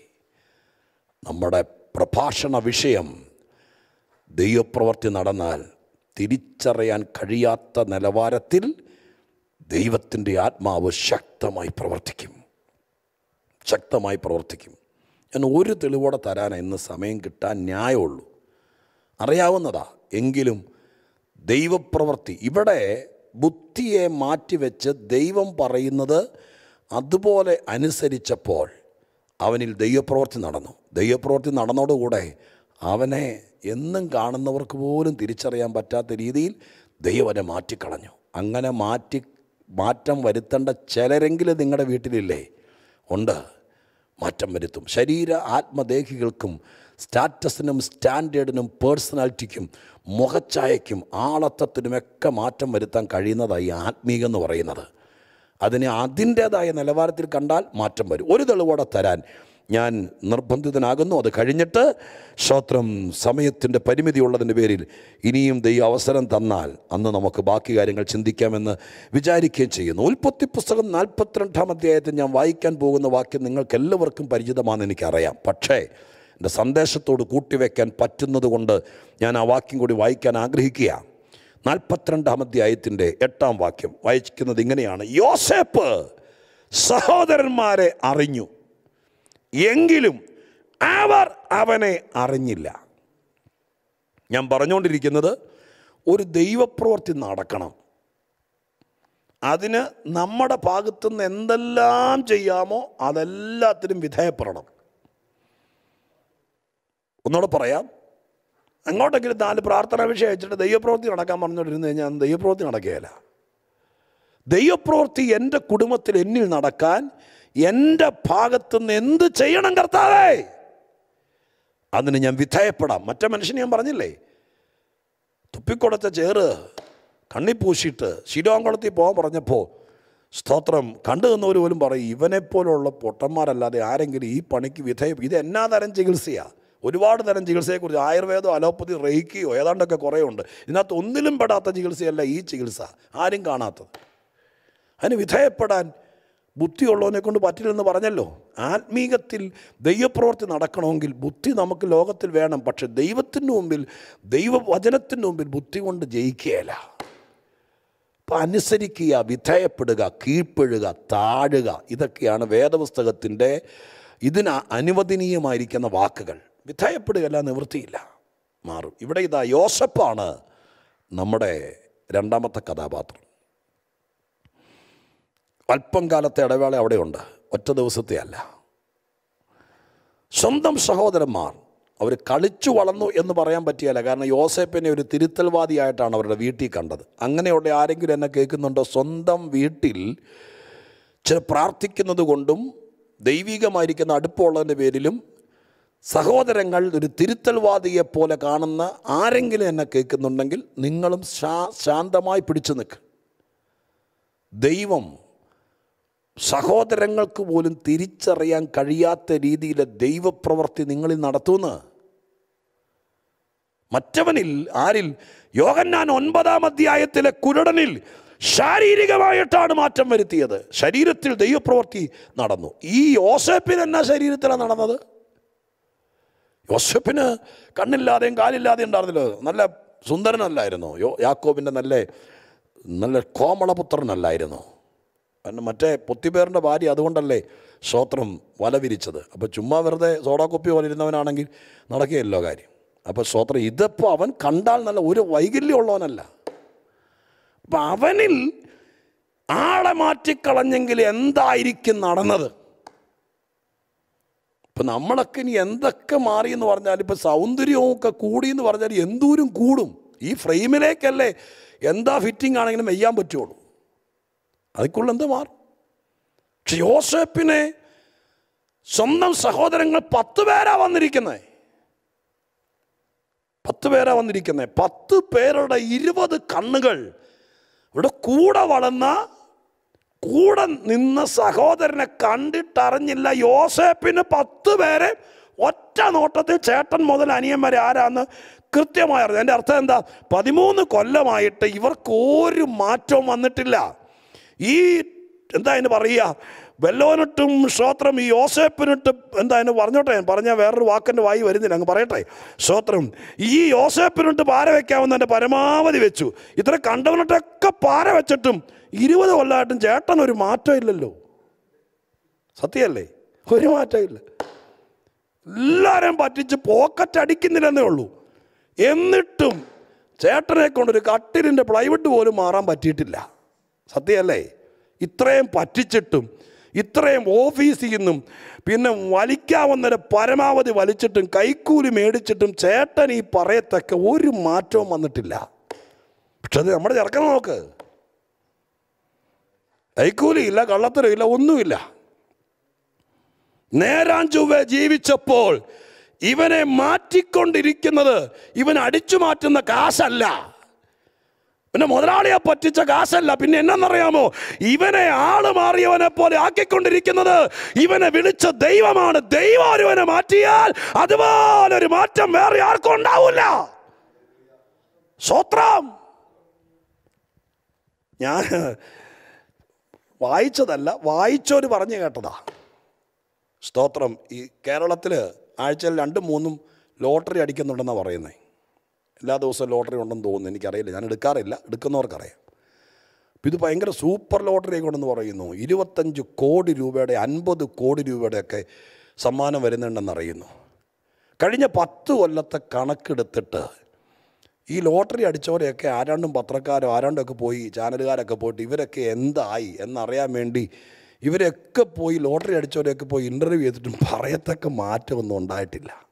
നമ്മുടെ പ്രഭാഷണ വിഷയം ദൈവപ്രവർത്തി നടന്നാൽ തിരിച്ചറിയാൻ കഴിയാത്ത നിലവാരത്തിൽ ദൈവത്തിന്റെ ആത്മാവ് ശക്തമായി പ്രവർത്തിക്കും. ശക്തമായി പ്രവർത്തിക്കും. ഞാൻ ഒരു തെളിവോടെ തരാൻ ഇന്ന് സമയം കിട്ടാൻ ന്യായമുള്ളൂ. അറിയാവുന്നതാ എങ്കിലും ദൈവപ്രവൃത്തി ഇവിടെ ബുദ്ധിയെ മാറ്റിവെച്ച് ദൈവം പറയുന്നത് അതുപോലെ അനുസരിച്ചപ്പോൾ അവനിൽ ദൈവപ്രവൃത്തി നടന്നു. ദൈവപ്രവൃത്തി നടന്നതോടുകൂടെ അവനെ എന്നും കാണുന്നവർക്ക് പോലും തിരിച്ചറിയാൻ പറ്റാത്ത രീതിയിൽ ദൈവനെ മാറ്റിക്കളഞ്ഞു. അങ്ങനെ മാറ്റി മാറ്റം വരുത്തേണ്ട ചിലരെങ്കിലും നിങ്ങളുടെ വീട്ടിലില്ലേ? ഉണ്ട്. മാറ്റം വരുത്തും. ശരീര ആത്മദേഹികൾക്കും സ്റ്റാറ്റസിനും സ്റ്റാൻഡേർഡിനും പേഴ്സണാലിറ്റിക്കും മുഖച്ഛായയ്ക്കും ആളത്തത്തിനുമൊക്കെ മാറ്റം വരുത്താൻ കഴിയുന്നതായി ആത്മീകം എന്ന് പറയുന്നത്. അതിനെ അതിന്റേതായ നിലവാരത്തിൽ കണ്ടാൽ മാറ്റം വരും. ഒരു തെളിവോടെ തരാൻ ഞാൻ നിർബന്ധിതനാകുന്നു. അത് കഴിഞ്ഞിട്ട് ശ്രോത്രം സമയത്തിന്റെ പരിമിതി ഉള്ളതിന്റെ പേരിൽ ഇനിയും ദൈവം അവസരം തന്നാൽ അന്ന് നമുക്ക് ബാക്കി കാര്യങ്ങൾ ചിന്തിക്കാമെന്ന് വിചാരിക്കുകയും ചെയ്യുന്നു. ഉൽപ്പത്തി പുസ്തകം നാൽപ്പത്തിരണ്ടാം അധ്യായത്തിൽ ഞാൻ വായിക്കാൻ പോകുന്ന വാക്യം നിങ്ങൾക്കെല്ലാവർക്കും പരിചിതമാണെന്ന് എനിക്കറിയാം. പക്ഷേ എന്റെ സന്ദേശത്തോട് കൂട്ടിവെക്കാൻ പറ്റുന്നതുകൊണ്ട് ഞാൻ ആ വാക്യം കൂടി വായിക്കാൻ ആഗ്രഹിക്കുക. നാൽപ്പത്തിരണ്ടാം അധ്യായത്തിന്റെ എട്ടാം വാക്യം വായിക്കുന്നത് ഇങ്ങനെയാണ്. യോസേപ്പ് സഹോദരന്മാരെ അറിഞ്ഞു. എങ്കിലും അവർ അവനെ അറിഞ്ഞില്ല. ഞാൻ പറഞ്ഞുകൊണ്ടിരിക്കുന്നത് ഒരു ദൈവപ്രവൃത്തി നടക്കണം. അതിന് നമ്മുടെ ഭാഗത്തുനിന്ന് എന്തെല്ലാം ചെയ്യാമോ അതെല്ലാത്തിനും വിധേയപ്പെടണം. ഒന്നുകൂടെ പറയാം. അങ്ങോട്ടെങ്കിലും നാല് പ്രാർത്ഥനാ വിഷയം അയച്ചിട്ട് ദൈവപ്രവൃത്തി നടക്കാൻ പറഞ്ഞുകൊണ്ടിരുന്നു കഴിഞ്ഞാൽ ദൈവപ്രവൃത്തി നടക്കുകയില്ല. ദൈവപ്രവൃത്തി എന്റെ കുടുംബത്തിൽ എന്നിൽ നടക്കാൻ എന്റെ ഭാഗത്തുനിന്ന് എന്ത് ചെയ്യണം കർത്താവേ? അതിന് ഞാൻ വിധേയപ്പെടാം. മറ്റേ മനുഷ്യന് ഞാൻ പറഞ്ഞില്ലേ? തുപ്പിക്കൊടച്ച ചേറ് കണ്ണി പൂശിയിട്ട് ശിരോങ്കുളത്തിൽ പോകാൻ പറഞ്ഞപ്പോൾ സ്തോത്രം കണ്ടു നിന്നവർ പോലും പറയും ഇവനെപ്പോലുള്ള പൊട്ടന്മാരല്ലാതെ ആരെങ്കിലും ഈ പണിക്ക് വിധേയ ഇത് എന്നാ തരം ചികിത്സയാണ് ഒരുപാട് തരം ചികിത്സയെക്കുറിച്ച് ആയുർവേദം അലോപ്പതി റേക്കിയോ ഏതാണ്ടൊക്കെ കുറേ ഉണ്ട് ഇതിനകത്ത് ഒന്നിലും പെടാത്ത ചികിത്സയല്ല ഈ ചികിത്സ. ആരും കാണാത്തത്. അതിന് വിധേയപ്പെടാൻ ബുദ്ധിയുള്ളവനെ കൊണ്ട് പറ്റില്ലെന്ന് പറഞ്ഞല്ലോ. ആത്മീകത്തിൽ ദൈവപ്രവൃത്തി നടക്കണമെങ്കിൽ ബുദ്ധി നമുക്ക് ലോകത്തിൽ വേണം. പക്ഷെ ദൈവത്തിന്റെ മുമ്പിൽ ദൈവവചനത്തിന്റെ മുമ്പിൽ ബുദ്ധി കൊണ്ട് ജയിക്കുകയല്ല. അപ്പം അനുസരിക്കുക വിധേയപ്പെടുക കീഴ്പ്പെടുക താഴുക ഇതൊക്കെയാണ് വേദപുസ്തകത്തിന്റെ ഇതിന് അനുവദനീയമായിരിക്കുന്ന വാക്കുകൾ. വിധേയപ്പെടുകയല്ല നിവൃത്തിയില്ല. മാറും. ഇവിടെ ഇതാ യോസപ്പാണ് നമ്മുടെ രണ്ടാമത്തെ കഥാപാത്രം. അല്പം കാലത്തെ ഇടവേള അവിടെയുണ്ട്. ഒറ്റ ദിവസത്തെ അല്ല. സ്വന്തം സഹോദരന്മാർ അവർ കളിച്ചു വളർന്നു എന്ന് പറയാൻ പറ്റിയല്ല. കാരണം യോസേപ്പിനെ ഒരു തിരുത്തൽവാദിയായിട്ടാണ് അവരുടെ വീട്ടിൽ കണ്ടത്. അങ്ങനെയുള്ള ആരെങ്കിലും എന്നെ കേൾക്കുന്നുണ്ടോ? സ്വന്തം വീട്ടിൽ ചില പ്രാർത്ഥിക്കുന്നത് കൊണ്ടും ദൈവികമായിരിക്കുന്ന അടുപ്പമുള്ളതിന്റെ പേരിലും സഹോദരങ്ങൾ ഒരു തിരുത്തൽവാദിയെ പോലെ കാണുന്ന ആരെങ്കിലും എന്നെ കേൾക്കുന്നുണ്ടെങ്കിൽ നിങ്ങളും ശാ ശാന്തമായി പിടിച്ചു നിൽക്കും. ദൈവം സഹോദരങ്ങൾക്ക് പോലും തിരിച്ചറിയാൻ കഴിയാത്ത രീതിയിലെ ദൈവപ്രവൃത്തി നിങ്ങളിൽ നടത്തുന്ന. മറ്റവനിൽ ആരിൽ? യോഗന്നാൻ ഒൻപതാം അധ്യായത്തിലെ കുരുടനിൽ ശാരീരികമായിട്ടാണ് മാറ്റം വരുത്തിയത്. ശരീരത്തിൽ ദൈവപ്രവൃത്തി നടന്നു. ഈ യോസഫിന് എന്നാ ശരീരത്തിലാണ് നടന്നത്? യോസഫിന് കണ്ണില്ലാതെയും കാലില്ലാതെയും ഉണ്ടായിരുന്നില്ല. നല്ല സുന്ദരനല്ലായിരുന്നു. യോ യാക്കോബിന്റെ നല്ല നല്ല കോമളപുത്രനല്ലായിരുന്നു മറ്റേ പൊത്തിപ്പേറിന്റെ ഭാര്യ അതുകൊണ്ടല്ലേ സ്തോത്രം വല വിരിച്ചത്. അപ്പോൾ ചുമ്മാ വെറുതെ സോഡാ കുപ്പി പോലെ ഇരുന്നവനാണെങ്കിൽ നടക്കുകയല്ലോ കാര്യം. അപ്പോൾ സ്തോത്രം ഇതിപ്പോൾ അവൻ കണ്ടാൽ നല്ല ഒരു വൈകല്യമുള്ളവനല്ല. അപ്പം അവനിൽ ആളെ മാറ്റിക്കളഞ്ഞെങ്കിൽ എന്തായിരിക്കും നടന്നത്? ഇപ്പം നമ്മളൊക്കെ ഇനി എന്തൊക്കെ മാറി എന്ന് പറഞ്ഞാൽ ഇപ്പം സൗന്ദര്യവും ഒക്കെ കൂടി എന്ന് പറഞ്ഞാൽ എന്തോരും കൂടും. ഈ ഫ്രെയിമിലേക്കല്ലേ എന്താ ഫിറ്റിംഗ് ആണെങ്കിലും മെയ്യാൻ പറ്റുള്ളൂ. അതിക്കുള്ള എന്ത് മാറും? പക്ഷെ യോസേപ്പിനെ സ്വന്തം സഹോദരങ്ങൾ പത്ത് പേരാ വന്നിരിക്കുന്നത് പത്ത് പേരാ വന്നിരിക്കുന്നത് പത്ത് പേരുടെ ഇരുപത് കണ്ണുകൾ ഇവിടെ കൂടെ വളർന്ന കൂടെ നിന്ന സഹോദരനെ കണ്ടിട്ടറിഞ്ഞില്ല യോസേപ്പിന് പത്ത് പേരെ ഒറ്റ നോട്ടത്തിൽ ചേട്ടൻ മുതൽ അനിയൻ വരെ ആരാന്ന് കൃത്യമായി അറിഞ്ഞു എന്റെ അർത്ഥം എന്താ? പതിമൂന്ന് കൊല്ലമായിട്ട് ഇവർക്ക് ഒരു മാറ്റവും വന്നിട്ടില്ല. ഈ എന്താ അതിന് പറയുക? വെല്ലോനിട്ടും ശ്രോത്രം ഈ യോസേപ്പിനിട്ട് എന്താ അതിന് പറഞ്ഞോട്ടെ? പറഞ്ഞാൽ വേറൊരു വാക്കിന്റെ വായി വരുന്നില്ല. അങ്ങ് പറയട്ടെ. ശ്രോത്രം ഈ യോസേപ്പിനിട്ട് പാര വയ്ക്കാമെന്ന് എന്റെ പരമാവധി വെച്ചു. ഇത്ര കണ്ടവനിട്ടൊക്കെ പാര വെച്ചിട്ടും ഇരുപത് കൊല്ലമായിട്ടും ചേട്ടൻ ഒരു മാറ്റം ഇല്ലല്ലോ. സത്യമല്ലേ ഒരു മാറ്റമില്ല എല്ലാവരെയും പറ്റിച്ച് പോക്കറ്റ് അടിക്കുന്നില്ലെന്നേ ഉള്ളൂ. എന്നിട്ടും ചേട്ടനെ കൊണ്ടൊരു കട്ടിലിന്റെ പ്ലൈവുഡ് പോലും മാറാൻ പറ്റിയിട്ടില്ല. സത്യമല്ലേ? ഇത്രയും പറ്റിച്ചിട്ടും ഇത്രയും ഓഫീസിൽ നിന്നും പിന്നെ വലിക്കാവുന്നൊരു പരമാവധി വലിച്ചിട്ടും കൈക്കൂലി മേടിച്ചിട്ടും ചേട്ടൻ ഈ പറയത്തക്ക ഒരു മാറ്റവും വന്നിട്ടില്ല. പക്ഷെ അത് നമ്മുടെ ചെറുക്കനെ നോക്ക്. കൈക്കൂലിയില്ല കള്ളത്തരമില്ല ഒന്നുമില്ല. നേരാൻ ചൊവ്വെ ജീവിച്ചപ്പോൾ ഇവനെ മാറ്റിക്കൊണ്ടിരിക്കുന്നത് ഇവൻ അടിച്ചു മാറ്റുന്ന കാശല്ല. പിന്നെ മുതലാളിയെ പറ്റിച്ച കാശല്ല പിന്നെ എന്നറിയാമോ ഇവനെ ആൾ മാറിയവനെ പോലെ ആക്കിക്കൊണ്ടിരിക്കുന്നത് ഇവനെ വിളിച്ച ദൈവമാണ്. ദൈവം ഒരുവനെ മാറ്റിയാൽ അതുപോലെ ഒരു മാറ്റം വേറെ ആർക്കും ഉണ്ടാവില്ല. സ്വത്രം. ഞാൻ വായിച്ചതല്ല വായിച്ചോര് പറഞ്ഞു കേട്ടതാ. സ്തോത്രം. ഈ കേരളത്തിൽ ആഴ്ചയിൽ രണ്ടും മൂന്നും ലോട്ടറി അടിക്കുന്നുണ്ടെന്നാണ് പറയുന്നത് എല്ലാ ദിവസവും ലോട്ടറി ഉണ്ടെന്ന് തോന്നുന്നു. എനിക്കറിയില്ല. ഞാൻ എടുക്കാറില്ല. എടുക്കുന്നവർക്കറിയാം. ഇത് ഭയങ്കര സൂപ്പർ ലോട്ടറി കൊണ്ടെന്ന് പറയുന്നു. ഇരുപത്തഞ്ച് കോടി രൂപയുടെ അൻപത് കോടി രൂപയുടെയൊക്കെ സമ്മാനം വരുന്നുണ്ടെന്ന് അറിയുന്നു. കഴിഞ്ഞ പത്ത് കൊല്ലത്തെ കണക്കെടുത്തിട്ട് ഈ ലോട്ടറി അടിച്ചവരെയൊക്കെ ആരാണ്ടും പത്രക്കാരോ ആരാണ്ടൊക്കെ പോയി ചാനലുകാരൊക്കെ പോയിട്ട് ഇവരൊക്കെ എന്തായി എന്നറിയാൻ വേണ്ടി ഇവരൊക്കെ പോയി ലോട്ടറി അടിച്ചവരെയൊക്കെ പോയി ഇന്റർവ്യൂ ചെയ്തിട്ടും പറയത്തക്ക മാറ്റമൊന്നും ഉണ്ടായിട്ടില്ല.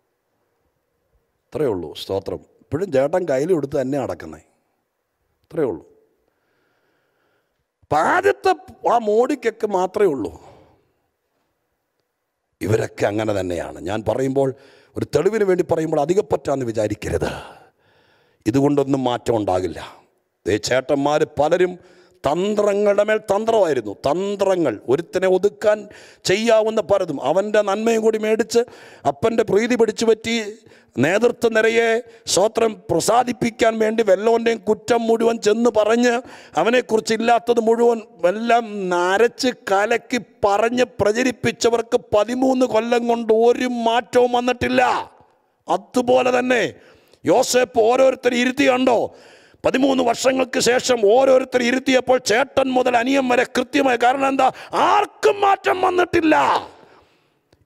അത്രയേ ഉള്ളൂ. സ്തോത്രം. ഇപ്പോഴും ചേട്ടൻ കയ്യിൽ കൊടുത്ത് തന്നെ അടക്കുന്നത് അത്രയേ ഉള്ളൂ. അപ്പം ആദ്യത്തെ ആ മോഡിക്കൊക്കെ മാത്രമേ ഉള്ളൂ. ഇവരൊക്കെ അങ്ങനെ തന്നെയാണ്. ഞാൻ പറയുമ്പോൾ ഒരു തെളിവിന് വേണ്ടി പറയുമ്പോൾ അധികപ്പറ്റാന്ന് വിചാരിക്കരുത്. ഇതുകൊണ്ടൊന്നും മാറ്റം ഉണ്ടാകില്ല. ചേട്ടന്മാർ പലരും തന്ത്രങ്ങളുടെ മേൽ തന്ത്രമായിരുന്നു. തന്ത്രങ്ങൾ. ഒരുത്തനെ ഒതുക്കാൻ ചെയ്യാവുന്ന പലതും. അവന്റെ നന്മയും കൂടി മേടിച്ച് അപ്പന്റെ പ്രീതി പിടിച്ചു പറ്റി നേതൃത്വ നിരയെ സ്വത്രം പ്രസാദിപ്പിക്കാൻ വേണ്ടി വെല്ലോന്റെയും കുറ്റം മുഴുവൻ ചെന്ന് പറഞ്ഞ് അവനെക്കുറിച്ച് ഇല്ലാത്തത് മുഴുവൻ എല്ലാം നരച്ച് കലക്കി പറഞ്ഞ് പ്രചരിപ്പിച്ചവർക്ക് പതിമൂന്ന് കൊല്ലം കൊണ്ട് ഒരു മാറ്റവും വന്നിട്ടില്ല. അതുപോലെ തന്നെ യോസേപ്പ് ഓരോരുത്തർ ഇരുത്തി കണ്ടോ? പതിമൂന്ന് വർഷങ്ങൾക്ക് ശേഷം ഓരോരുത്തർ ഇരുത്തിയപ്പോൾ ചേട്ടൻ മുതൽ അനിയം വരെ കൃത്യമായി കാരണം എന്താ? ആർക്കും മാറ്റം വന്നിട്ടില്ല.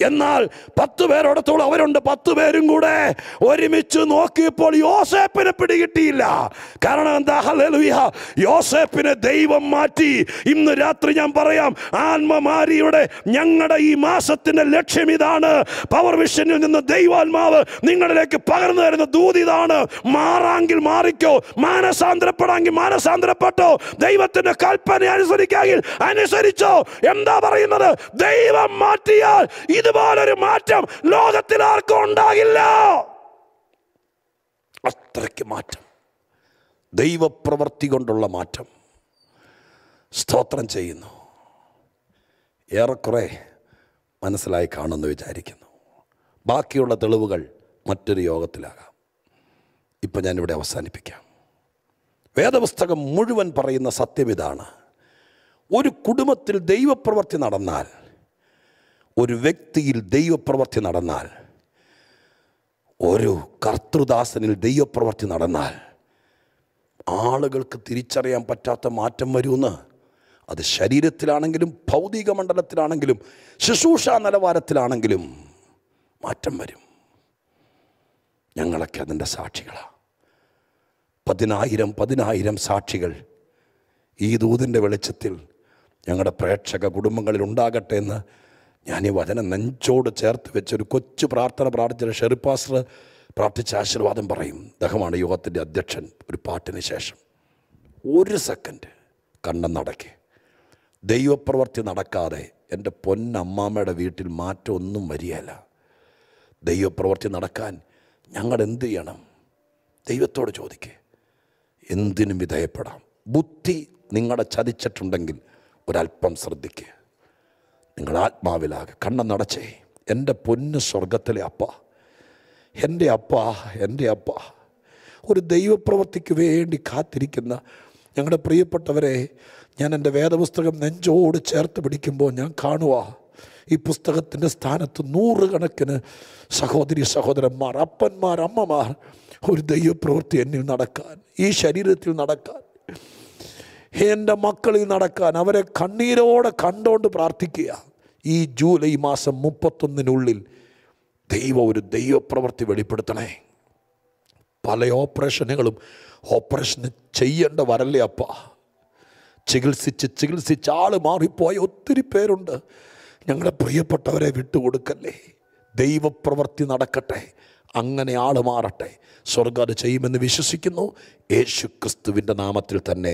എന്നാൽ പത്ത് പേരോടത്തോളം അവരുണ്ട് പത്ത് പേരും കൂടെ ഒരുമിച്ച് നോക്കിയപ്പോൾ യോസേപ്പിനെ പിടികിട്ടിയില്ല. കാരണം എന്താ? ഹല്ലേലൂയ. യോസേപ്പിനെ ദൈവം മാറ്റി. ഇന്ന് രാത്രി ഞാൻ പറയാം ആത്മമാരിയുടെ ഞങ്ങളുടെ ഈ മാസത്തിന്റെ ലക്ഷ്യം ഇതാണ്. പവർ വിഷനിൽ നിന്ന് ദൈവാത്മാവ് നിങ്ങളിലേക്ക് പകർന്നു തരുന്ന ദൂതിതാണ് മാറാങ്കിൽ മാറിക്കോ മാനസാന്തരപ്പെടാമെങ്കിൽ മാനസാന്തരപ്പെട്ടോ ദൈവത്തിന്റെ കൽപ്പന അനുസരിക്കാങ്കിൽ അനുസരിച്ചോ. എന്താ പറയുന്നത്? ദൈവം മാറ്റിയാൽ ഇത് ഇതുപോലൊരു മാറ്റം ലോകത്തിൽ ആർക്കും ഉണ്ടാകില്ല. അത്രയ്ക്ക് മാറ്റം. ദൈവപ്രവൃത്തി കൊണ്ടുള്ള മാറ്റം. സ്തോത്രം ചെയ്യുന്നു. ഏറെക്കുറെ മനസ്സിലായി കാണുമെന്ന് വിചാരിക്കുന്നു. ബാക്കിയുള്ള തെളിവുകൾ മറ്റൊരു യോഗത്തിലാകാം. ഇപ്പം ഞാനിവിടെ അവസാനിപ്പിക്കാം. വേദപുസ്തകം മുഴുവൻ പറയുന്ന സത്യം ഇതാണ് ഒരു കുടുംബത്തിൽ ദൈവപ്രവൃത്തി നടന്നാൽ ഒരു വ്യക്തിയിൽ ദൈവപ്രവർത്തി നടന്നാൽ ഒരു കർത്തൃദാസനിൽ ദൈവപ്രവർത്തി നടന്നാൽ ആളുകൾക്ക് തിരിച്ചറിയാൻ പറ്റാത്ത മാറ്റം വരുമെന്ന്. അത് ശരീരത്തിലാണെങ്കിലും ഭൗതിക മണ്ഡലത്തിലാണെങ്കിലും ശുശ്രൂഷ നിലവാരത്തിലാണെങ്കിലും മാറ്റം വരും. ഞങ്ങളൊക്കെ അതിന്റെ സാക്ഷികളാണ് പതിനായിരം പതിനായിരം സാക്ഷികൾ ഈ ദൂതിന്റെ വെളിച്ചത്തിൽ ഞങ്ങളുടെ പ്രേക്ഷക കുടുംബങ്ങളിൽ ഉണ്ടാകട്ടെ എന്ന് ഞാൻ ഈ വചനം നെഞ്ചോട് ചേർത്ത് വെച്ചൊരു കൊച്ചു പ്രാർത്ഥന പ്രാർത്ഥിച്ച ഷെറിപ്പാസ്റ്റർ പ്രാർത്ഥിച്ച ആശീർവാദം പറയും. ദഹമാണ് യോഗത്തിന്റെ അധ്യക്ഷൻ ഒരു പാട്ടിന് ശേഷം. ഒരു സെക്കൻഡ് കണ്ണം നടക്കെ. ദൈവപ്രവർത്തി നടക്കാതെ എന്റെ പൊന്നമ്മാമ്മയുടെ വീട്ടിൽ മാറ്റമൊന്നും വരികയില്ല. ദൈവപ്രവർത്തി നടക്കാൻ ഞങ്ങൾ എന്ത് ചെയ്യണം? ദൈവത്തോട് ചോദിക്കേ. എന്തിനും വിധേയപ്പെടാം. ബുദ്ധി നിങ്ങളെ ചതിച്ചിട്ടുണ്ടെങ്കിൽ ഒരല്പം ശ്രദ്ധിക്കുക നിങ്ങൾ ആത്മാവിലാകെ കണ്ണടച്ചേ എന്റെ പൊന്ന് സ്വർഗത്തിലെ അപ്പ. എന്റെ അപ്പ എന്റെ അപ്പ. ഒരു ദൈവപ്രവൃത്തിക്ക് വേണ്ടി കാത്തിരിക്കുന്ന ഞങ്ങളുടെ പ്രിയപ്പെട്ടവരെ ഞാൻ എന്റെ വേദപുസ്തകം നെഞ്ചോട് ചേർത്ത് പിടിക്കുമ്പോൾ ഞാൻ കാണുക ഈ പുസ്തകത്തിന്റെ സ്ഥാനത്ത് നൂറുകണക്കിന് സഹോദരി സഹോദരന്മാർ അപ്പന്മാർ അമ്മമാർ ഒരു ദൈവപ്രവൃത്തി എന്നിൽ നടക്കാൻ ഈ ശരീരത്തിൽ നടക്കാൻ. എന്റെ മക്കളിൽ നടക്കാൻ അവരെ കണ്ണീരോടെ കണ്ടോണ്ട് പ്രാർത്ഥിക്കുക. ഈ ജൂലൈ മാസം മുപ്പത്തൊന്നിനുള്ളിൽ ദൈവം ഒരു ദൈവപ്രവൃത്തി വെളിപ്പെടുത്തണേ. പല ഓപ്പറേഷനുകളും ഓപ്പറേഷൻ ചെയ്യേണ്ട വരല്ലേ അപ്പ. ചികിത്സിച്ച് ചികിത്സിച്ച് ആൾ മാറിപ്പോയ ഒത്തിരി പേരുണ്ട്. ഞങ്ങളുടെ പ്രിയപ്പെട്ടവരെ വിട്ടുകൊടുക്കല്ലേ. ദൈവപ്രവൃത്തി നടക്കട്ടെ. അങ്ങനെ ആൾ മാറട്ടെ. സ്വർഗം ചെയ്യുമെന്ന് വിശ്വസിക്കുന്നു. യേശു ക്രിസ്തുവിന്റെ നാമത്തിൽ തന്നെ.